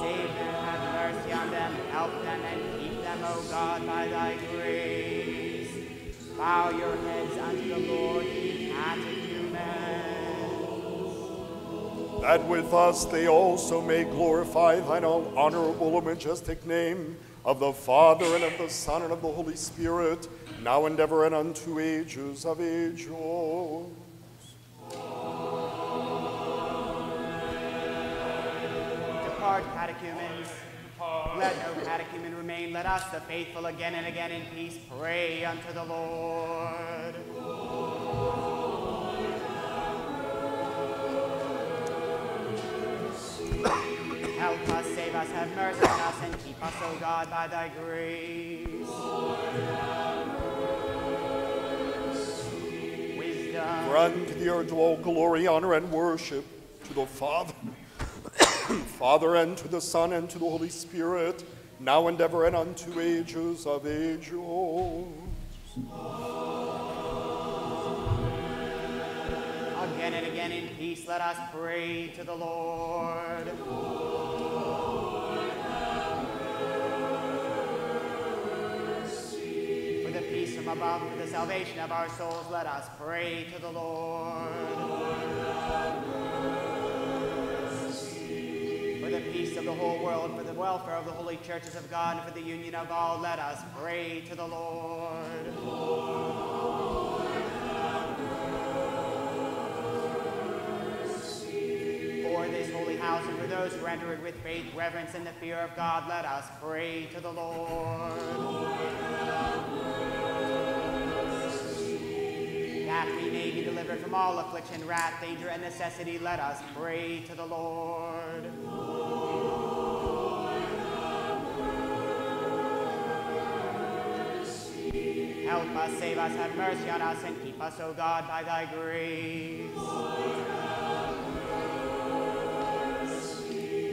Save them, have mercy on them, help them, and keep them O God, by thy grace. Bow your heads unto the Lord, ye catechumens. that with us they also may glorify thine all honorable and majestic name of the Father and of the Son and of the Holy Spirit, now and ever and unto ages of ages. Depart, catechumens. Let no catechumen remain. Let us, the faithful, again and again in peace pray unto the Lord. Help us, save us, have mercy on us, and keep us, O God, by thy grace. Unto thee are due all glory, honor, and worship to the Father, Father, and to the Son, and to the Holy Spirit, now and ever and unto ages of ages. Again and again in peace, let us pray to the Lord. For the peace from above, for the salvation of our souls, let us pray to the Lord. For the peace of the whole world, for the welfare of the holy churches of God, and for the union of all, let us pray to the Lord. For this holy house and for those who enter it with faith, reverence, and the fear of God, let us pray to the Lord. That we may be delivered from all affliction, wrath, danger, and necessity, let us pray to the Lord. Help us, save us, have mercy on us, and keep us, O God, by thy grace.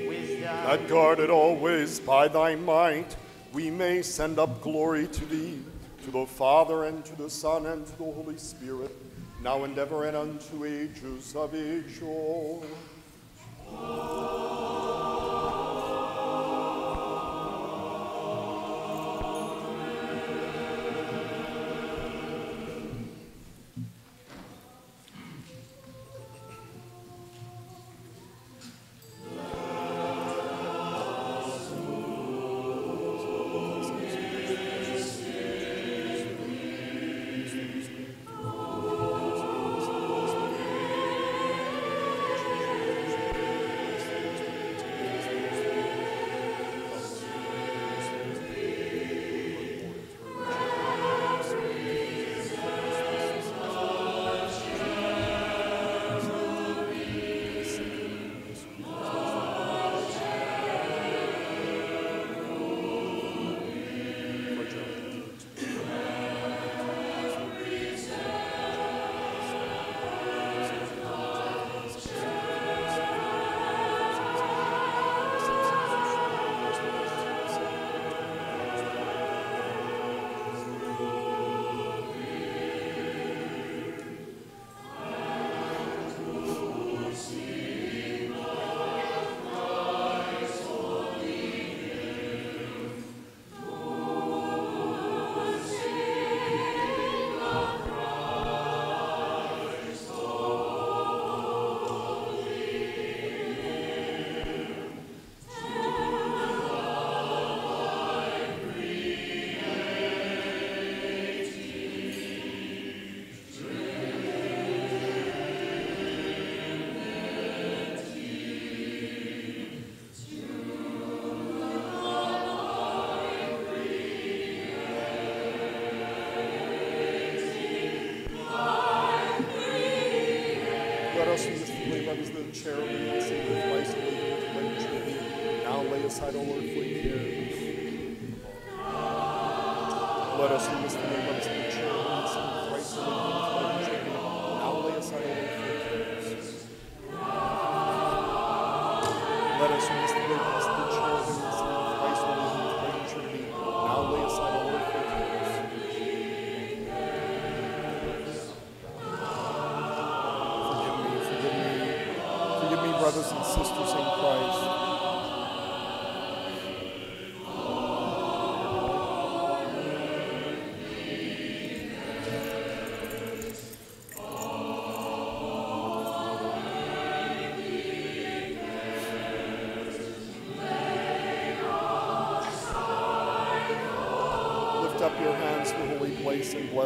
Wisdom. that guarded always by thy might, we may send up glory to thee, to the Father, and to the Son, and to the Holy Spirit, now and ever and unto ages of ages. Let Let us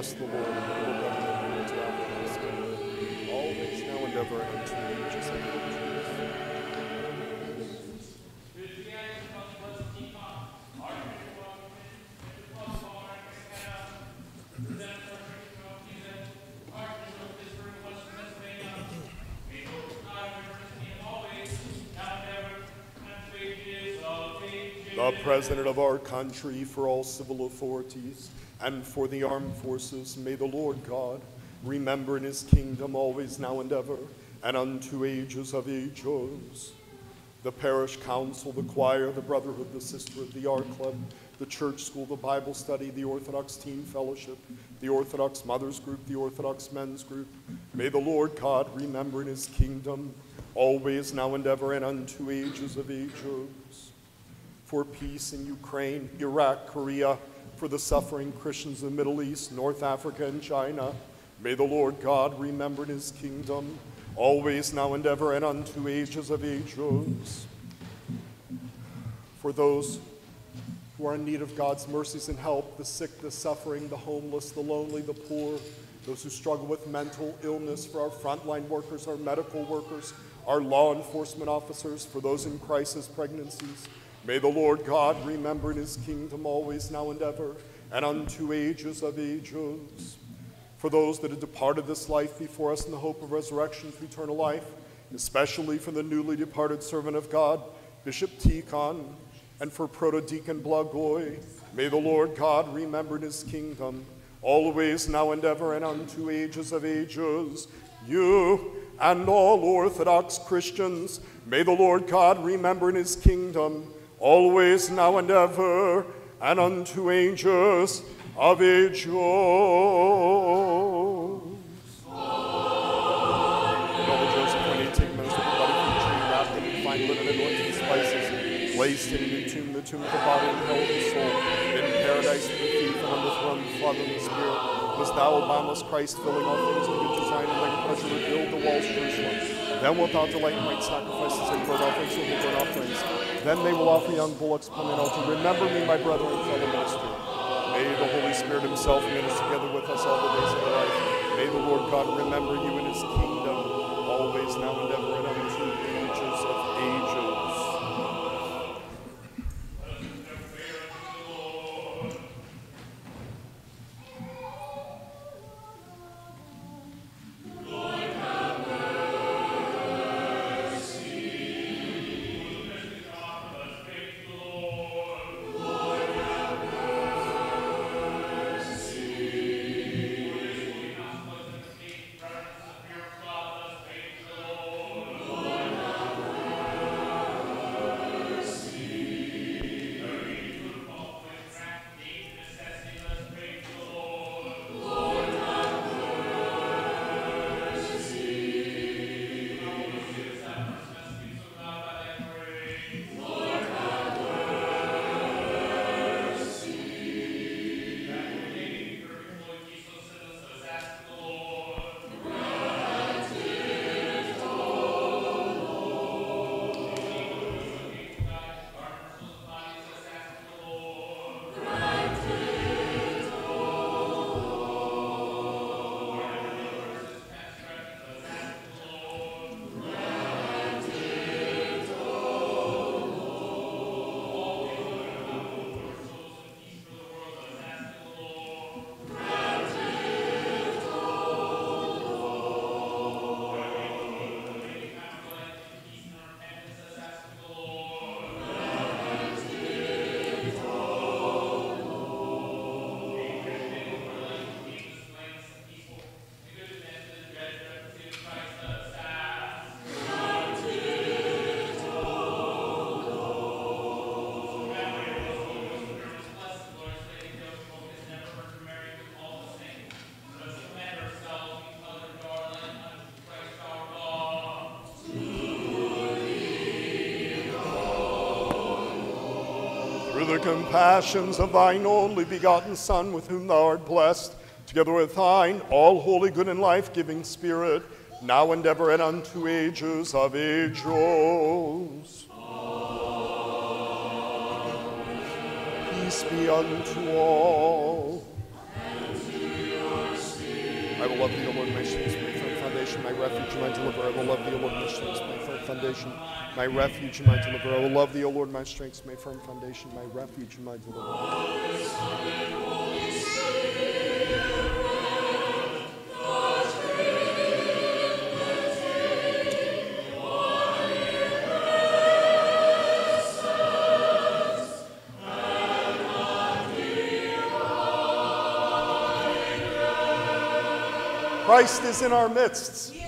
place and President of our country, for all civil authorities, and for the armed forces, may the Lord God remember in his kingdom always, now and ever, and unto ages of ages. The parish council, the choir, the brotherhood, the sisterhood, the art club, the church school, the Bible study, the Orthodox teen fellowship, the Orthodox mothers group, the Orthodox men's group. May the Lord God remember in his kingdom always, now and ever, and unto ages of ages for peace in Ukraine, Iraq, Korea, for the suffering Christians in the Middle East, North Africa, and China. May the Lord God remember in his kingdom, always, now, and ever, and unto ages of ages. For those who are in need of God's mercies and help, the sick, the suffering, the homeless, the lonely, the poor, those who struggle with mental illness, for our frontline workers, our medical workers, our law enforcement officers, for those in crisis pregnancies, May the Lord God remember in his kingdom always, now and ever, and unto ages of ages. For those that have departed this life before us in the hope of resurrection to eternal life, especially for the newly departed servant of God, Bishop Tikhon, and for Protodeacon Blagoy, may the Lord God remember in his kingdom, always, now and ever, and unto ages of ages. You and all Orthodox Christians, may the Lord God remember in his kingdom, always, now and ever, and unto ages of ages. Noble Joseph, when he take of the body from the tree, wrapped it in fine linen and anointed spices, placed it in a tomb, the tomb of the body and held the soul. In paradise, the thief, and on the throne, the Father and the Spirit. Was thou, O Christ, filling all things with good design, and like pleasure to build the walls of Jerusalem. Then wilt thou delight in white sacrifices and burnt offerings, silver burnt offerings. Then they will offer young bullocks upon an altar. Remember me, my brother and fellow minister. May the Holy Spirit himself minister together with us all the days of our life. May the Lord God remember you in his kingdom, always, now and ever, compassions of thine only begotten Son, with whom thou art blessed, together with thine all holy, good, and life giving Spirit, now and ever and unto ages of ages. Peace be unto all. I will love thee, O Lord, my strength, my refuge, my deliverer. I will love thee, O Lord, my strength, my firm foundation, my refuge, and my deliverer. I will love thee, O Lord, my strength, my firm foundation, my refuge, and my deliverer. Christ is in our midst.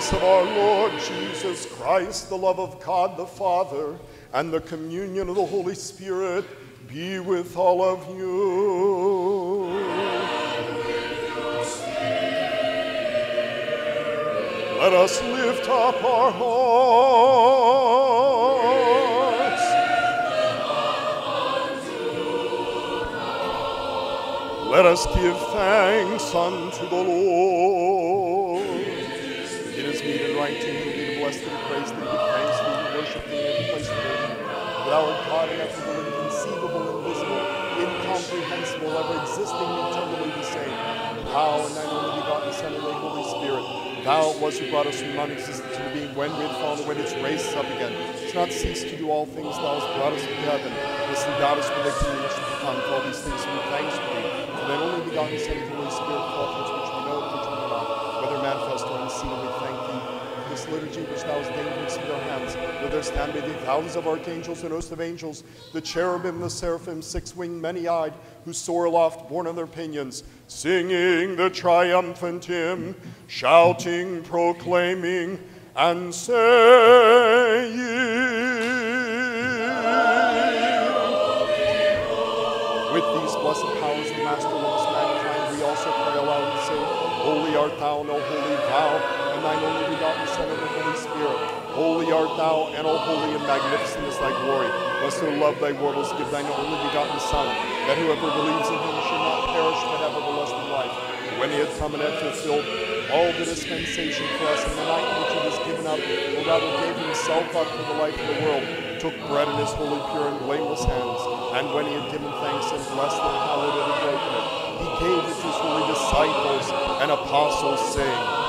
Grace of our Lord Jesus Christ, the love of God the Father, and the communion of the Holy Spirit be with all of you. Let us lift up our hearts. Let us give thanks unto the Lord. Bless thee, to praise thee, to to worship thee, and place thee. Thou art God, ineffable, inconceivable, invisible, incomprehensible, ever existing, eternally the same. Thou and thine only begotten Son and thy Holy Spirit. Thou it was who brought us from non-existence into being when we had fallen, when it's raised us up again. It's not ceased to do all things. Thou hast brought us to heaven. This thou hast predicted and which to come. For all these things we thanks to thee. For thine only begotten Son and Holy Spirit, for all things which we know, which we know not, whether manifest or unseen, we thank thee for this liturgy which thou hast deigned to receive our hands. Where there stand thee thousands of archangels and hosts of angels, the cherubim, the seraphim, six-winged, many-eyed, who soar aloft, borne on their pinions, singing the triumphant hymn, shouting, proclaiming, and saying, With these blessed powers of Master, us mankind, we also pray aloud and say, Holy art thou, and O holy thou, and thine only Son, and the Holy Spirit. Holy art thou, and all holy and magnificent is thy glory. Blessed who love thy mortals, give thine only begotten Son, that whoever believes in him should not perish but have everlasting life. When he had come and had fulfilled all the dispensation for us in the night which he was given up, or rather gave himself up for the life of the world, took bread in his holy, pure, and blameless hands, and when he had given thanks and blessed and hallowed it, and broken it, he gave it to his holy disciples and apostles, saying,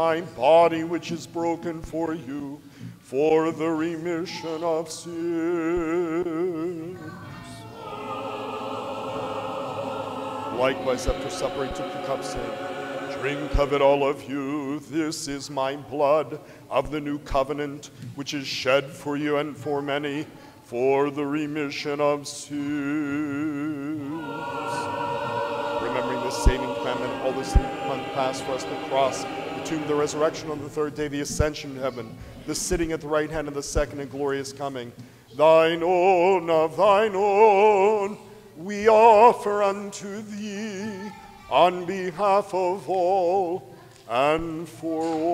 my body which is broken for you for the remission of sins. Likewise, after supper, he took the cup, saying, Drink of it, all of you. This is my blood of the new covenant, which is shed for you and for many for the remission of sins remembering this saving commandment, all this month past for us the cross, tomb, the resurrection on the third day, the ascension to heaven, the sitting at the right hand of the second and glorious coming. Thine own of thine own we offer unto thee on behalf of all and for all.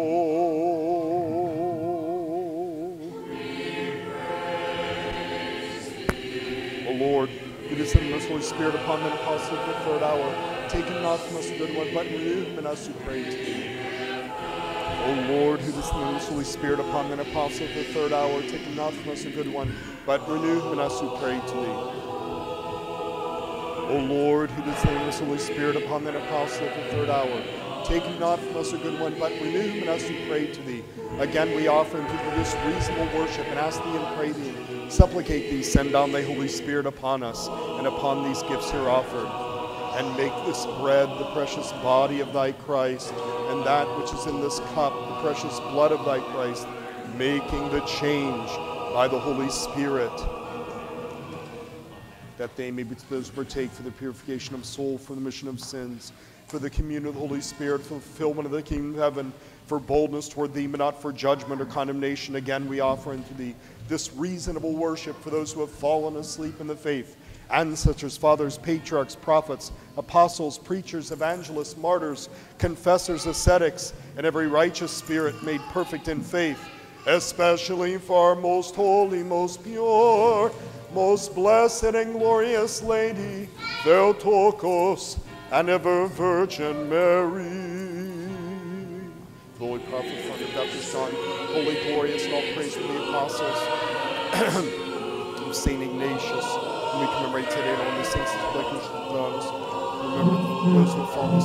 O Lord, is in the Holy Spirit upon the apostles of the third hour. Take him not from us a good one, but renew him in us who pray to thee. O Lord, who send the Holy Spirit upon the apostles the third hour, take not from us a good one, but renew in us who pray to thee. O Lord, who did send the Holy Spirit upon the apostle of the third hour, take not from us a good one, but renew in us who pray to thee. Again we offer unto thee this reasonable worship, and ask thee and pray thee, supplicate thee, send down thy Holy Spirit upon us, and upon these gifts here offered. And make this bread the precious body of thy Christ, and that which is in this cup the precious blood of thy Christ, making the change by the Holy Spirit that they may be to partake for the purification of soul, for the remission of sins, for the communion of the Holy Spirit, for fulfillment of the kingdom of heaven, for boldness toward thee, but not for judgment or condemnation. Again, we offer unto thee this reasonable worship for those who have fallen asleep in the faith, ancestors, fathers, patriarchs, prophets, apostles, preachers, evangelists, martyrs, confessors, ascetics, and every righteous spirit made perfect in faith, especially for our most holy, most pure, most blessed and glorious Lady, Theotokos, and ever Virgin Mary. The Holy Prophet, Father Baptist John, Holy, glorious, and all praise to the apostles St. Ignatius, whom we commemorate today, and all the saints and like nuns. Remember those who have fallen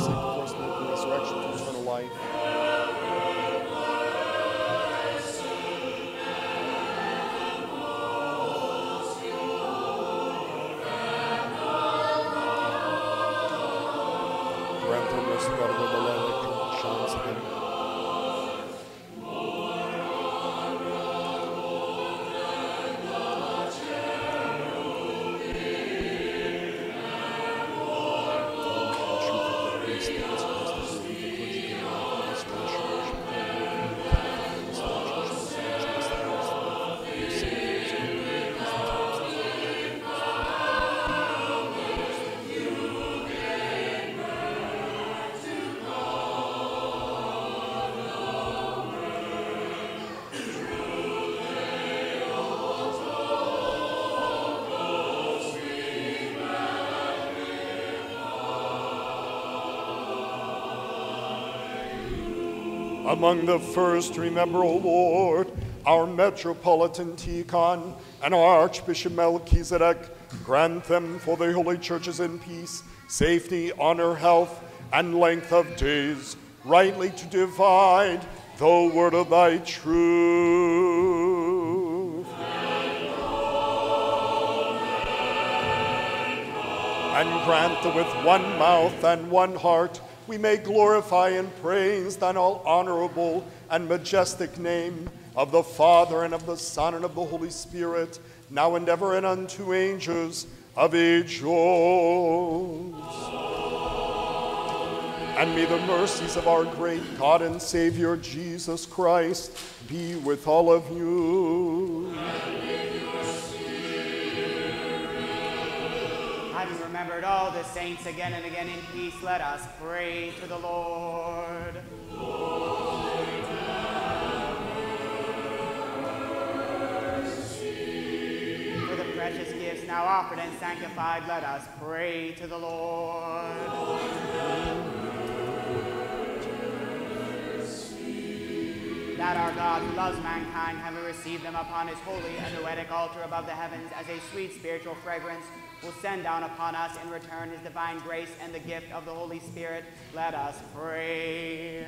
Among the first, remember, O Lord, our Metropolitan Tikhon and our Archbishop Melchisedek. Grant them for the holy churches in peace, safety, honor, health, and length of days, rightly to divide the word of thy truth. and grant that with one mouth and one heart we may glorify and praise thine all honorable and majestic name of the Father and of the Son and of the Holy Spirit, now and ever and unto ages of ages. And may the mercies of our great God and Savior Jesus Christ be with all of you. Having remembered all the saints again and again in peace, let us pray to the Lord. For the precious gifts now offered and sanctified, let us pray to the Lord. That our God who loves mankind, having received them upon his holy and noetic altar above the heavens as a sweet spiritual fragrance, will send down upon us in return his divine grace and the gift of the Holy Spirit. Let us pray.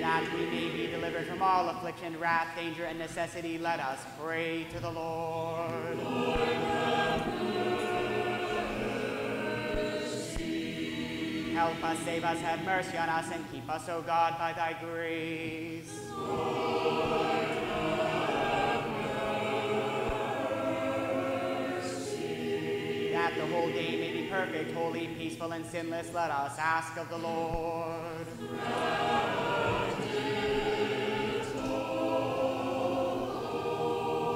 That we may be delivered from all affliction, wrath, danger, and necessity, let us pray to the Lord. Help us, save us, have mercy on us, and keep us, O God, by thy grace. That the whole day may be perfect, holy, peaceful, and sinless, let us ask of the Lord.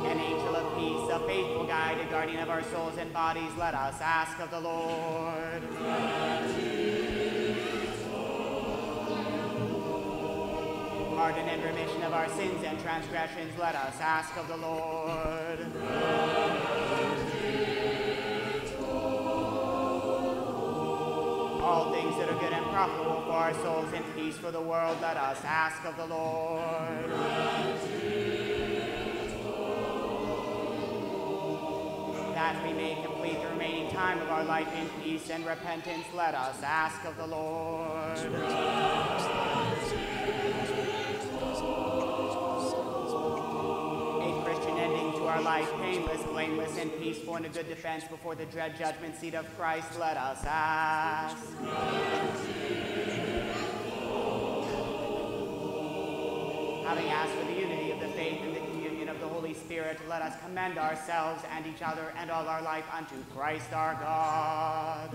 An angel of peace, a faithful guide, a guardian of our souls and bodies, let us ask of the Lord. Pardon and remission of our sins and transgressions, let us ask of the Lord. All things that are good and profitable for our souls and peace for the world, let us ask of the Lord. That we may complete the remaining time of our life in peace and repentance, let us ask of the Lord. Our life, painless, blameless, and peaceful, in a good defense before the dread judgment seat of Christ, let us ask. Having asked for the unity of the faith and the communion of the Holy Spirit, let us commend ourselves and each other and all our life unto Christ our God.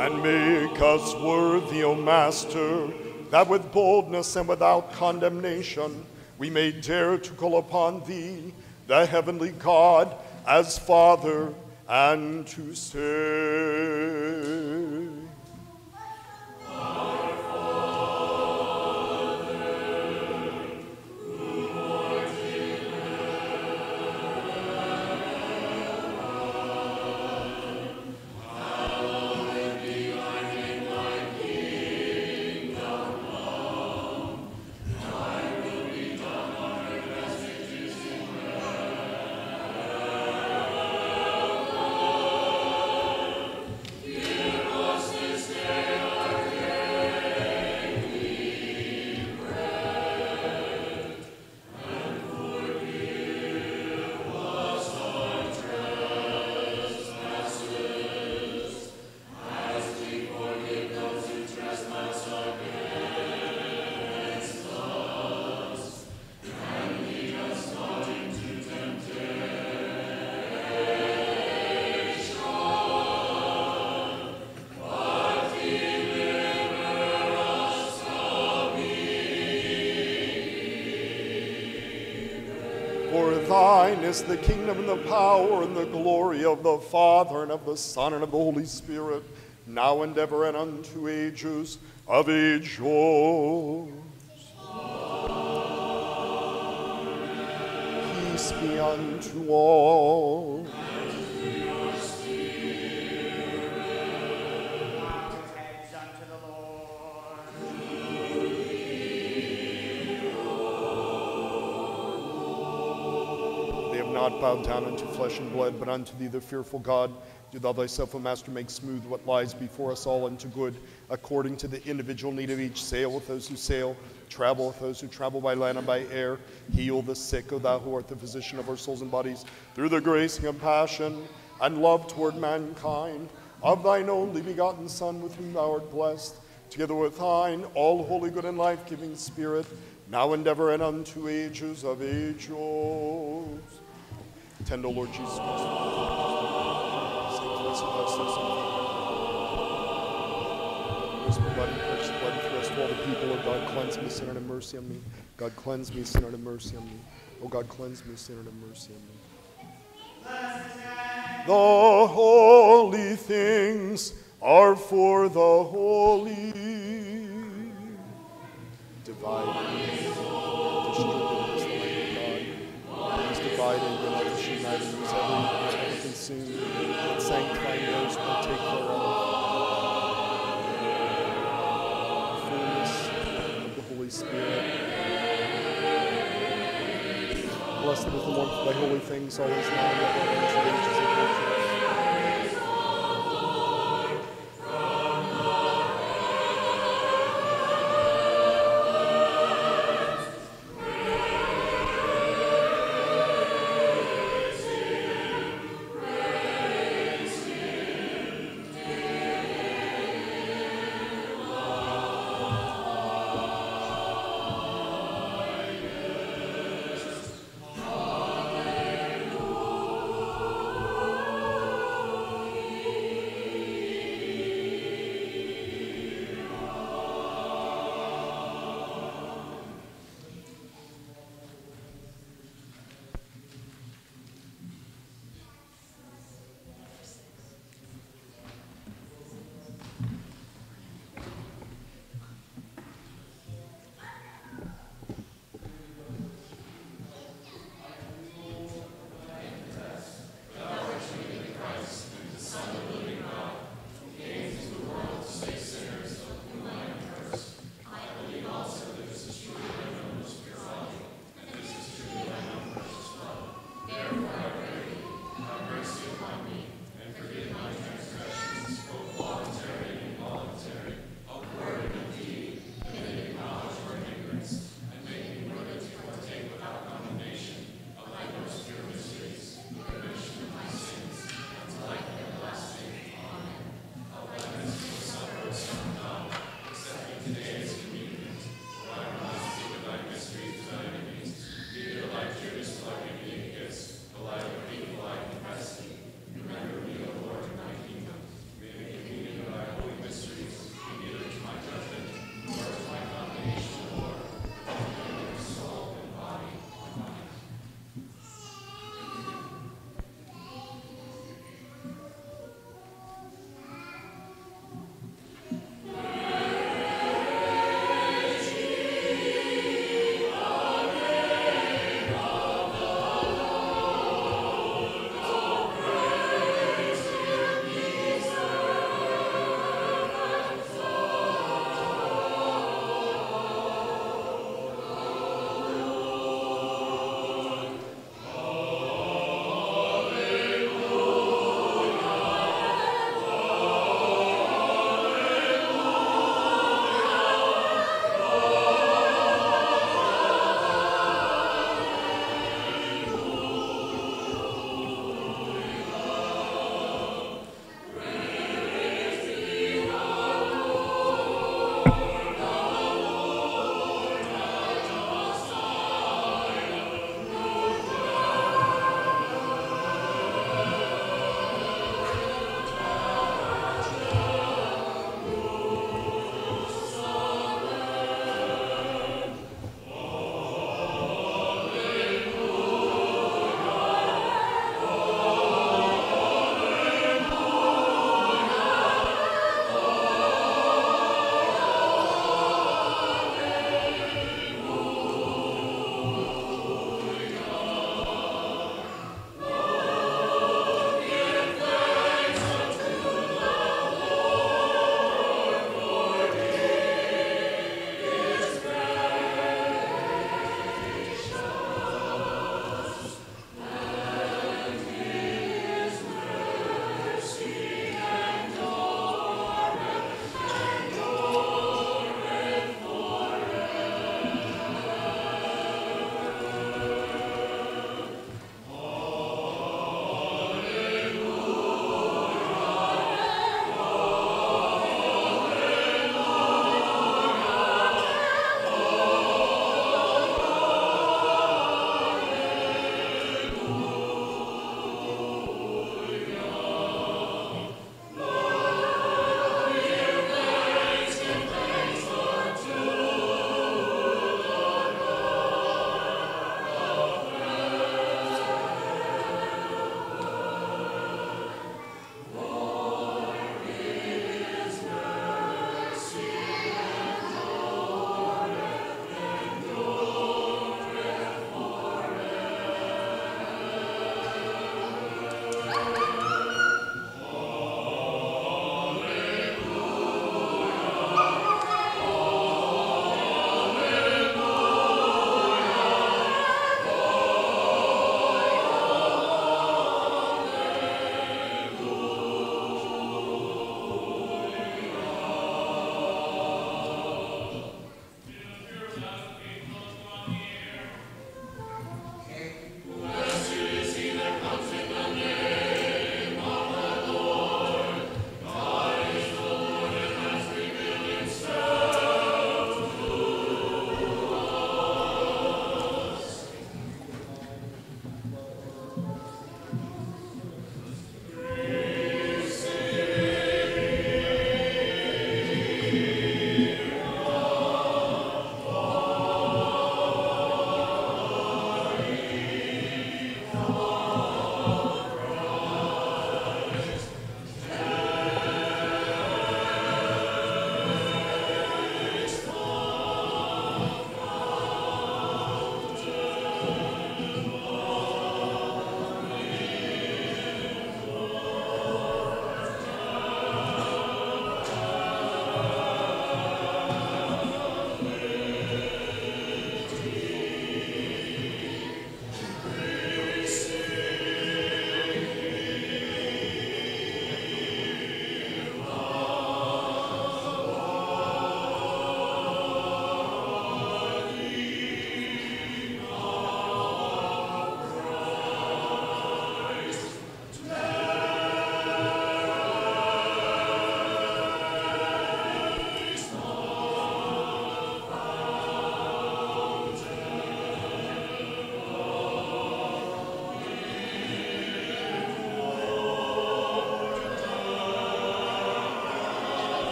And make us worthy, O Master, that with boldness and without condemnation we may dare to call upon Thee, the heavenly God, as Father, and to say, is the kingdom and the power and the glory of the Father and of the Son and of the Holy Spirit, now and ever and unto ages of ages. Peace be unto all. Not bowed down unto flesh and blood, but unto thee, the fearful God. Do thou thyself, O Master, make smooth what lies before us all unto good, according to the individual need of each. Sail with those who sail, travel with those who travel by land and by air. Heal the sick, O thou who art the physician of our souls and bodies, through the grace compassion and love toward mankind, of thine only begotten Son, with whom thou art blessed, together with thine all holy, good, and life giving Spirit, now and ever and unto ages of ages. Tend, O Lord Jesus Christ. Sanctify us, us, us, us. blood precious blood thirst all the people God. Cleanse me, sinner, and mercy on me. God, cleanse me, sinner, and mercy on me. Oh God, cleanse me, sinner, and mercy on me. The holy things are for the holy. Divide use every ever consumed, and sanctify those who partake thereof. Fullness of the Holy Spirit. Blessed with the warmth of holy things, always now and ever,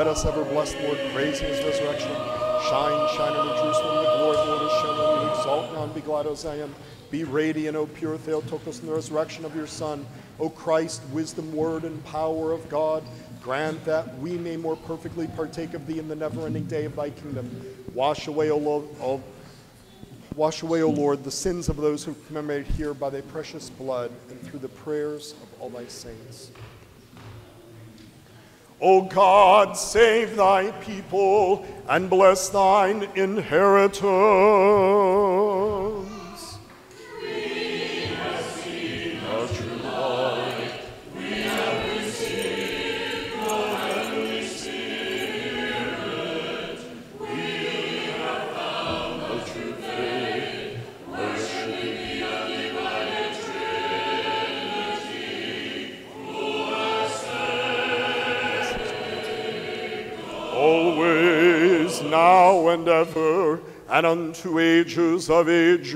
Let us ever bless the Lord, praise his resurrection. Shine, shine on Jerusalem, the glory of the Lord is shown. And exalt now and be glad, O Zion. Be radiant, O pure Theotokos, in the resurrection of your Son. O Christ, wisdom, word, and power of God, grant that we may more perfectly partake of thee in the never-ending day of thy kingdom. Wash away, O Lord, O Wash away, O Lord, the sins of those who commemorate here by thy precious blood and through the prayers of all thy saints. O God, save thy people and bless thine inheritance. Unto ages of ages.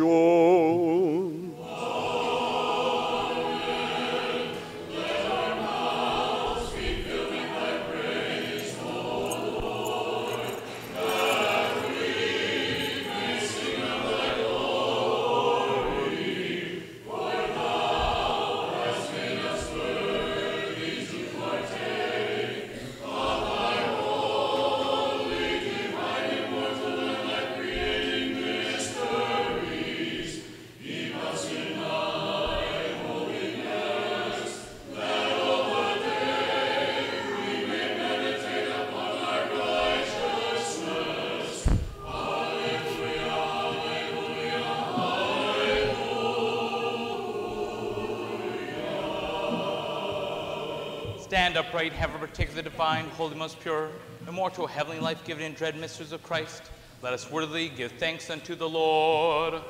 Have the divine, holy, most pure, immortal, heavenly, life-giving, and dread mysteries of Christ. Let us worthily give thanks unto the Lord.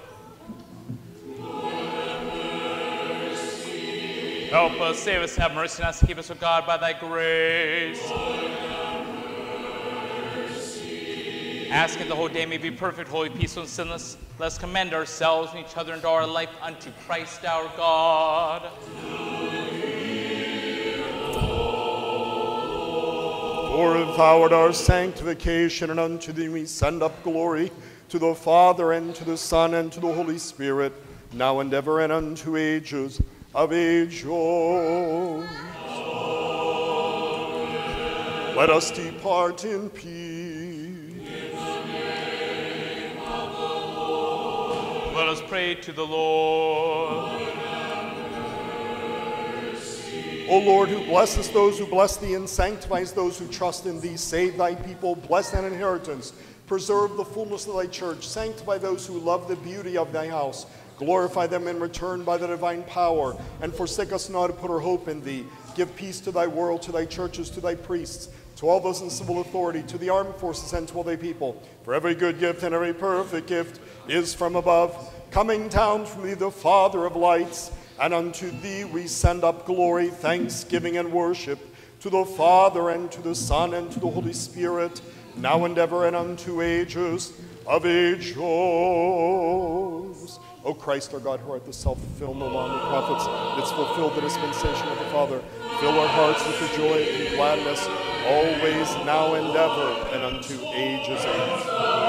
Help us, save us, have mercy on us, keep us, O God, by thy grace. Ask Asking the whole day may be perfect, holy, peaceful, and sinless. Let us commend ourselves and each other and our life unto Christ our God. For our sanctification, and unto thee we send up glory, to the Father, and to the Son, and to the Holy Spirit, now and ever, and unto ages of ages. Let us depart in peace. Let us pray to the Lord. O Lord, who blessest those who bless thee and sanctifies those who trust in thee, save thy people, bless thine inheritance, preserve the fullness of thy church, sanctify those who love the beauty of thy house, glorify them in return by the divine power, and forsake us not to put our hope in thee. Give peace to thy world, to thy churches, to thy priests, to all those in civil authority, to the armed forces, and to all thy people. For every good gift and every perfect gift is from above, coming down from thee, the Father of lights. And unto thee we send up glory, thanksgiving, and worship to the Father, and to the Son, and to the Holy Spirit, now and ever, and unto ages of ages. O Christ, our God, who art the self fulfilled, no the prophets, didst fulfill the dispensation of the Father. Fill our hearts with the joy and gladness, always, now and ever, and unto ages ages.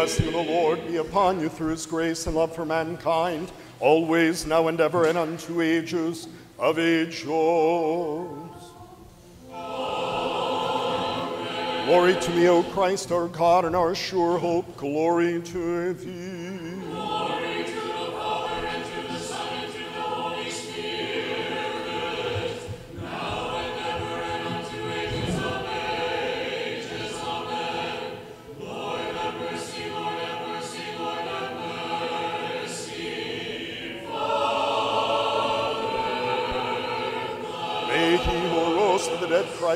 Blessing of the Lord be upon you through his grace and love for mankind, always, now and ever, and unto ages of ages. Glory to thee, O Christ, our God and our sure hope. Glory to thee.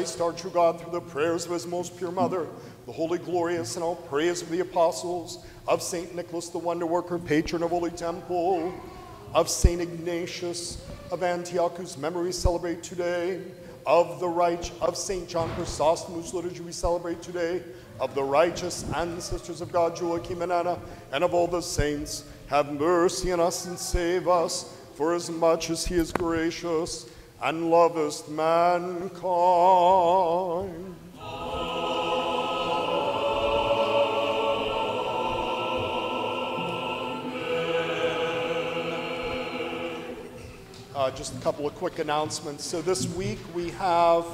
Christ, our true God, through the prayers of his most pure mother, the holy, glorious, and all praise of the apostles, of St. Nicholas, the wonder worker, patron of Holy Temple, of St. Ignatius of Antioch, whose memory we celebrate today, of the right of St. John Chrysostom, whose liturgy we celebrate today, of the righteous ancestors of God, Joachim and Anna, and of all the saints, have mercy on us and save us, for as much as he is gracious and lovest mankind. Uh, just a couple of quick announcements. So this week we have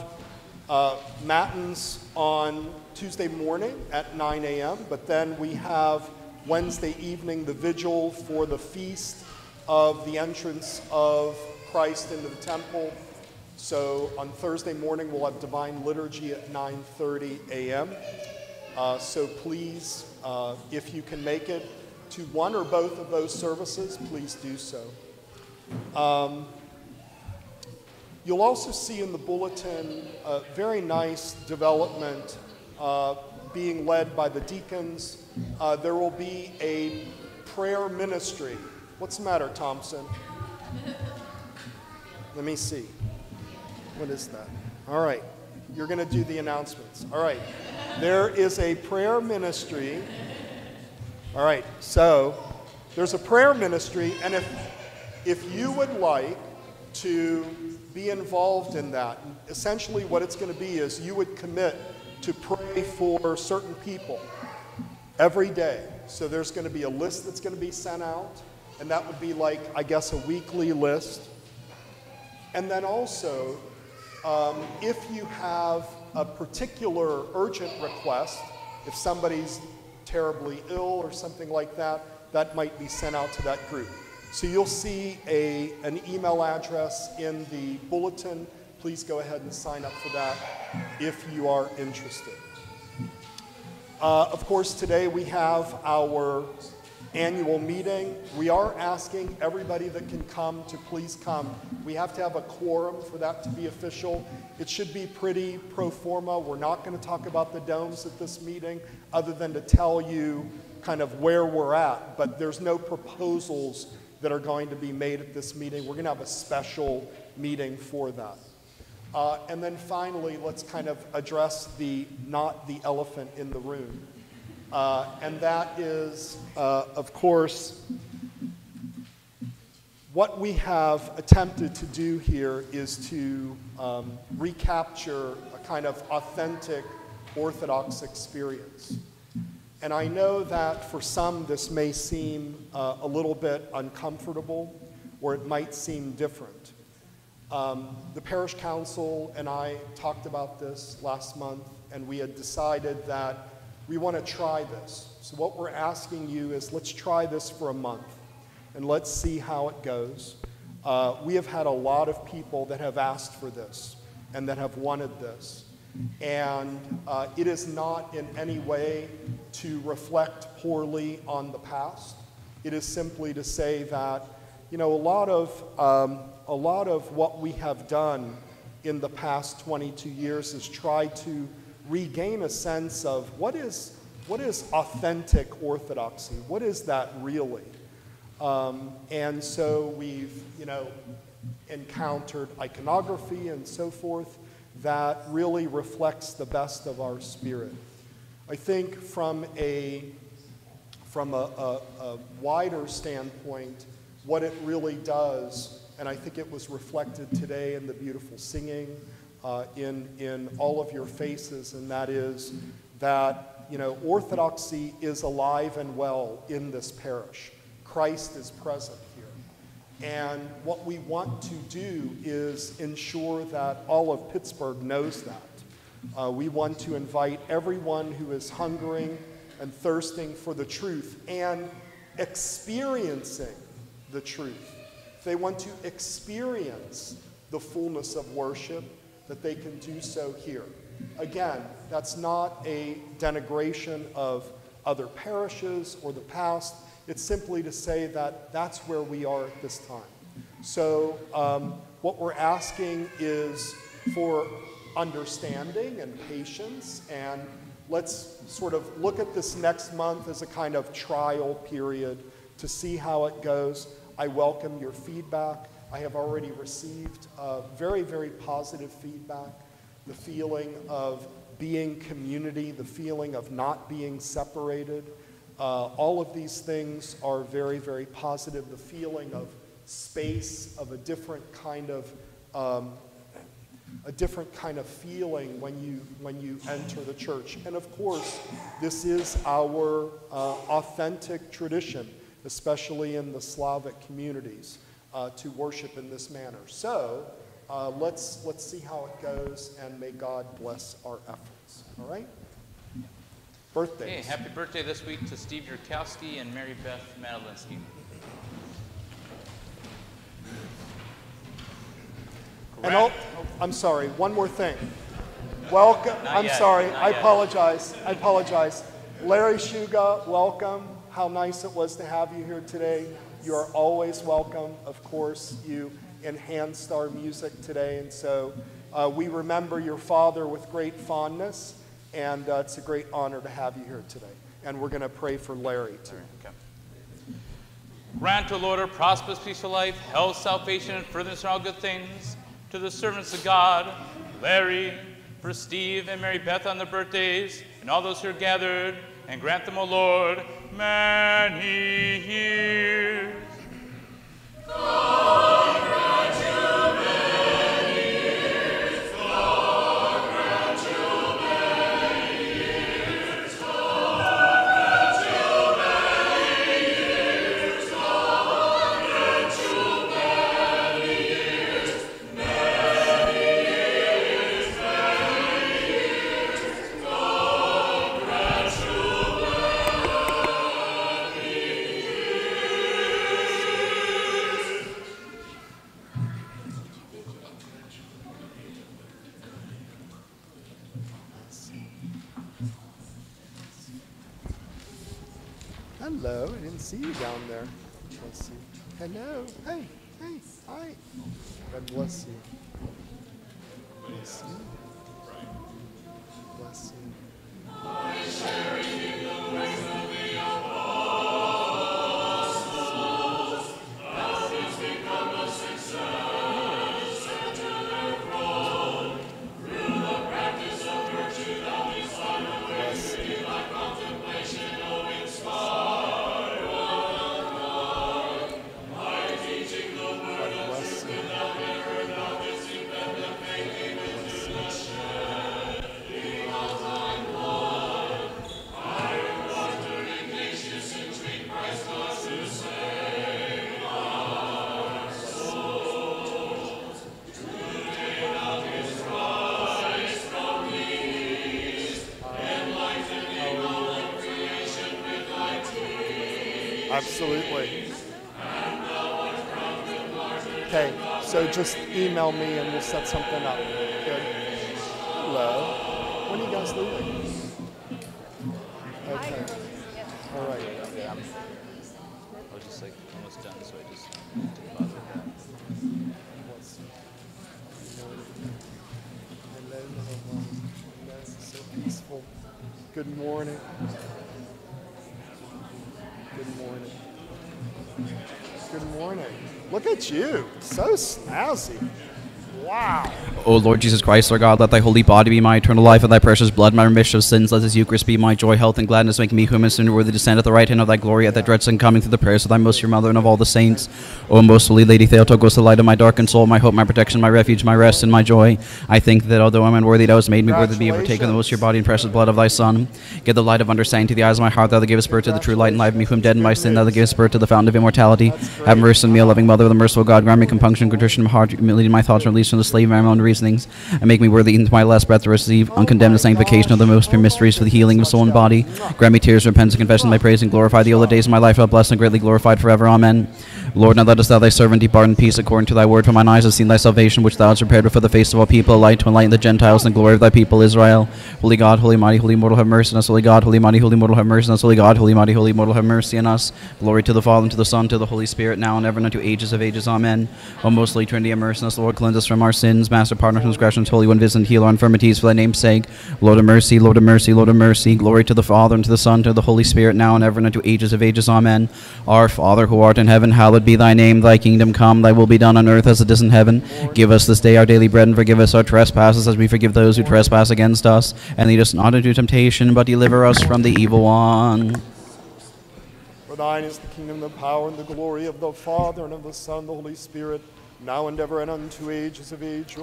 uh, matins on Tuesday morning at 9 a.m., but then we have Wednesday evening the vigil for the feast of the entrance of Christ into the temple. So on Thursday morning we'll have divine liturgy at 9:30 a.m. Uh, so please, uh, if you can make it to one or both of those services, please do so. Um, you'll also see in the bulletin a very nice development uh, being led by the deacons. Uh, there will be a prayer ministry. What's the matter, Thompson? Let me see. What is that? All right. You're going to do the announcements. All right. There is a prayer ministry. All right. So there's a prayer ministry, and if if you would like to be involved in that, essentially what it's going to be is you would commit to pray for certain people every day. So there's going to be a list that's going to be sent out, and that would be like, I guess, a weekly list. And then also, um, if you have a particular urgent request, if somebody's terribly ill or something like that, that might be sent out to that group. So you'll see a, an email address in the bulletin. Please go ahead and sign up for that if you are interested. Uh, of course, today we have our annual meeting. We are asking everybody that can come to please come. We have to have a quorum for that to be official. It should be pretty pro forma. We're not going to talk about the domes at this meeting other than to tell you kind of where we're at, but there's no proposals that are going to be made at this meeting. We're going to have a special meeting for that. Uh, and then finally, let's kind of address the not the elephant in the room. Uh, and that is, uh, of course, what we have attempted to do here is to um, recapture a kind of authentic Orthodox experience. And I know that for some this may seem uh, a little bit uncomfortable or it might seem different. Um, the parish council and I talked about this last month, and we had decided that we want to try this. So, what we're asking you is let's try this for a month and let's see how it goes. Uh, we have had a lot of people that have asked for this and that have wanted this. And uh, it is not in any way to reflect poorly on the past. It is simply to say that, you know, a lot of, um, a lot of what we have done in the past 22 years is try to regain a sense of what is, what is authentic orthodoxy? What is that really? Um, and so we've, you know, encountered iconography and so forth that really reflects the best of our spirit. I think from a, from a, a, a wider standpoint, what it really does, and I think it was reflected today in the beautiful singing, uh, in, in all of your faces, and that is that, you know, orthodoxy is alive and well in this parish. Christ is present here. And what we want to do is ensure that all of Pittsburgh knows that. Uh, we want to invite everyone who is hungering and thirsting for the truth and experiencing the truth. They want to experience the fullness of worship, that they can do so here. Again, that's not a denigration of other parishes or the past. It's simply to say that that's where we are at this time. So, um, what we're asking is for understanding and patience, and let's sort of look at this next month as a kind of trial period to see how it goes. I welcome your feedback. I have already received uh, very, very positive feedback. The feeling of being community, the feeling of not being separated. Uh, all of these things are very, very positive. The feeling of space, of a different kind of um, a different kind of feeling when you when you enter the church. And of course, this is our uh, authentic tradition, especially in the Slavic communities uh, to worship in this manner. So uh, let's, let's see how it goes, and may God bless our efforts. All right? Birthdays. Hey, happy birthday this week to Steve Yurkowski and Mary Beth Madelinsky. And oh, I'm sorry, one more thing. Welcome. Not I'm yet, sorry. not I yet. apologize. I apologize. Larry Shuga, welcome. How nice it was to have you here today. You are always welcome. Of course, you enhanced our music today, and so uh, we remember your father with great fondness, and uh, it's a great honor to have you here today. And we're going to pray for Larry too. Okay. Grant, O Lord, a prosperous, peaceful life, health, salvation, and furtherance in all good things to the servants of God, Larry, for Steve and Mary Beth on their birthdays, and all those who are gathered, and grant them, O Lord, many years. Set something up. Good. Hello. When are you guys leaving? Okay. All right. Yeah. I was just like almost done, so I just didn't bother with that. What's- Hello. Hello, so peaceful. Good morning. Good morning. Good morning. Look at you. So snazzy. Wow. O Lord Jesus Christ, our God, let thy holy body be my eternal life, and thy precious blood my remission of sins. Let this Eucharist be my joy, health, and gladness, make me whom is soon worthy to stand at the right hand of thy glory at thy dread son coming through the prayers of thy most pure mother and of all the saints. O most holy Lady Theotokos, the light of my darkened soul, my hope, my protection, my refuge, my rest, and my joy. I think that although I'm unworthy, thou hast made me worthy to be partaker of the most pure body and precious blood of thy Son. Give the light of understanding to the eyes of my heart, thou that givest birth to the true light, and life me whom dead in my sin, thou that givest birth to the fountain of immortality. Have mercy on me, O loving mother of the merciful God, grant me compunction, contrition of heart, humility in my thoughts, and release from the slave of my own reasonings, and make me worthy into my last breath to receive uncondemned the sanctification of the most pure mysteries for the healing of soul and body. Grant me tears, repentance, and confession of my praise, and glorify the the days of my life. Blessed and greatly glorified forever. Amen. Lord, now lettest thou thy servant depart in peace according to thy word. For mine eyes have seen thy salvation, which thou hast prepared before the face of all people, a light to enlighten the Gentiles and the glory of thy people Israel. Holy God, holy mighty, holy mortal, have mercy on us. Holy God, holy mighty, holy mortal, have mercy on us. Holy God, holy mighty, holy mortal, have mercy on us. Glory to the Father, and to the Son, and to the Holy Spirit, now and ever, and unto ages of ages. Amen. O most holy Trinity, have mercy on us. Lord, cleanse us from our sins. Master, pardon our transgressions. Holy One, visit and heal our infirmities for thy name's sake. Lord of mercy, Lord of mercy, Lord of mercy. Glory to the Father, and to the Son, and to the Holy Spirit, now and ever, and unto ages of ages. Amen. Our Father, who art in heaven, hallowed be thy name. Thy kingdom come, thy will be done on earth as it is in heaven. Give us this day our daily bread, and forgive us our trespasses as we forgive those who trespass against us. And lead us not into temptation, but deliver us from the evil one. For thine is the kingdom, the power, and the glory of the Father, and of the Son, and the Holy Spirit, now and ever, and unto ages of ages.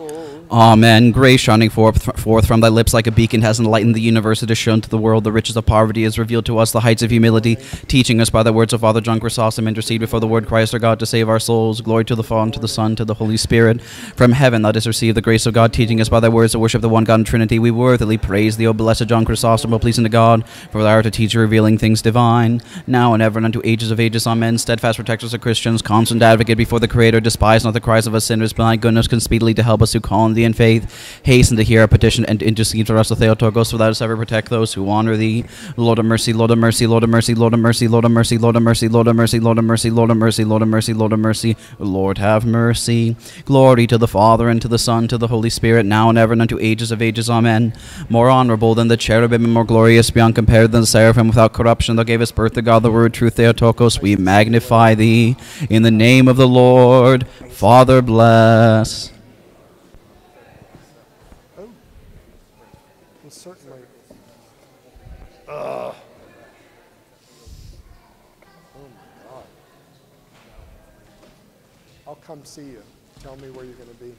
Amen. Grace shining forth, forth from thy lips like a beacon has enlightened the universe. It has shown to the world the riches of poverty, has revealed to us the heights of humility, teaching us by the words of Father John Chrysostom, intercede before the Word Christ our God to save our souls. Glory to the Father, to the Son, to the Holy Spirit. From heaven thou didst receive the grace of God, teaching us by thy words to worship the one God in Trinity. We worthily praise thee, O blessed John Chrysostom, O pleasing to God, for thou art a teacher revealing things divine. Now and ever, and unto ages of ages. Amen. Steadfast protectors of Christians, constant advocate before the Creator, despise not the cries of us sinners, thy goodness can speedily to help us who call on thee in faith. Hasten to hear our petition and intercede for us, O Theotokos, for thou dost ever protect those who honor thee. Lord of mercy, Lord of mercy, Lord of mercy, Lord of mercy, Lord of mercy, Lord of mercy, Lord of mercy, Lord of mercy, Lord of mercy, Lord of mercy, Lord of mercy, Lord have mercy. Glory to the Father and to the Son, to the Holy Spirit, now and ever and unto ages of ages. Amen. More honorable than the cherubim and more glorious beyond compared than the seraphim without corruption, thou gavest birth to God the Word, true Theotokos. We magnify thee in the name of the Lord. Father bless. Oh. Well, certainly. Ugh. Oh my God. I'll come see you. Tell me where you're going to be.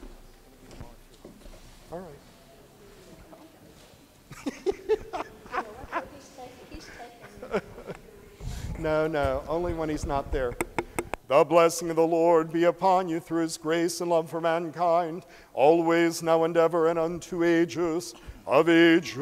All right. no, no, only when he's not there. The blessing of the Lord be upon you through his grace and love for mankind, always, now and ever, and unto ages of ages.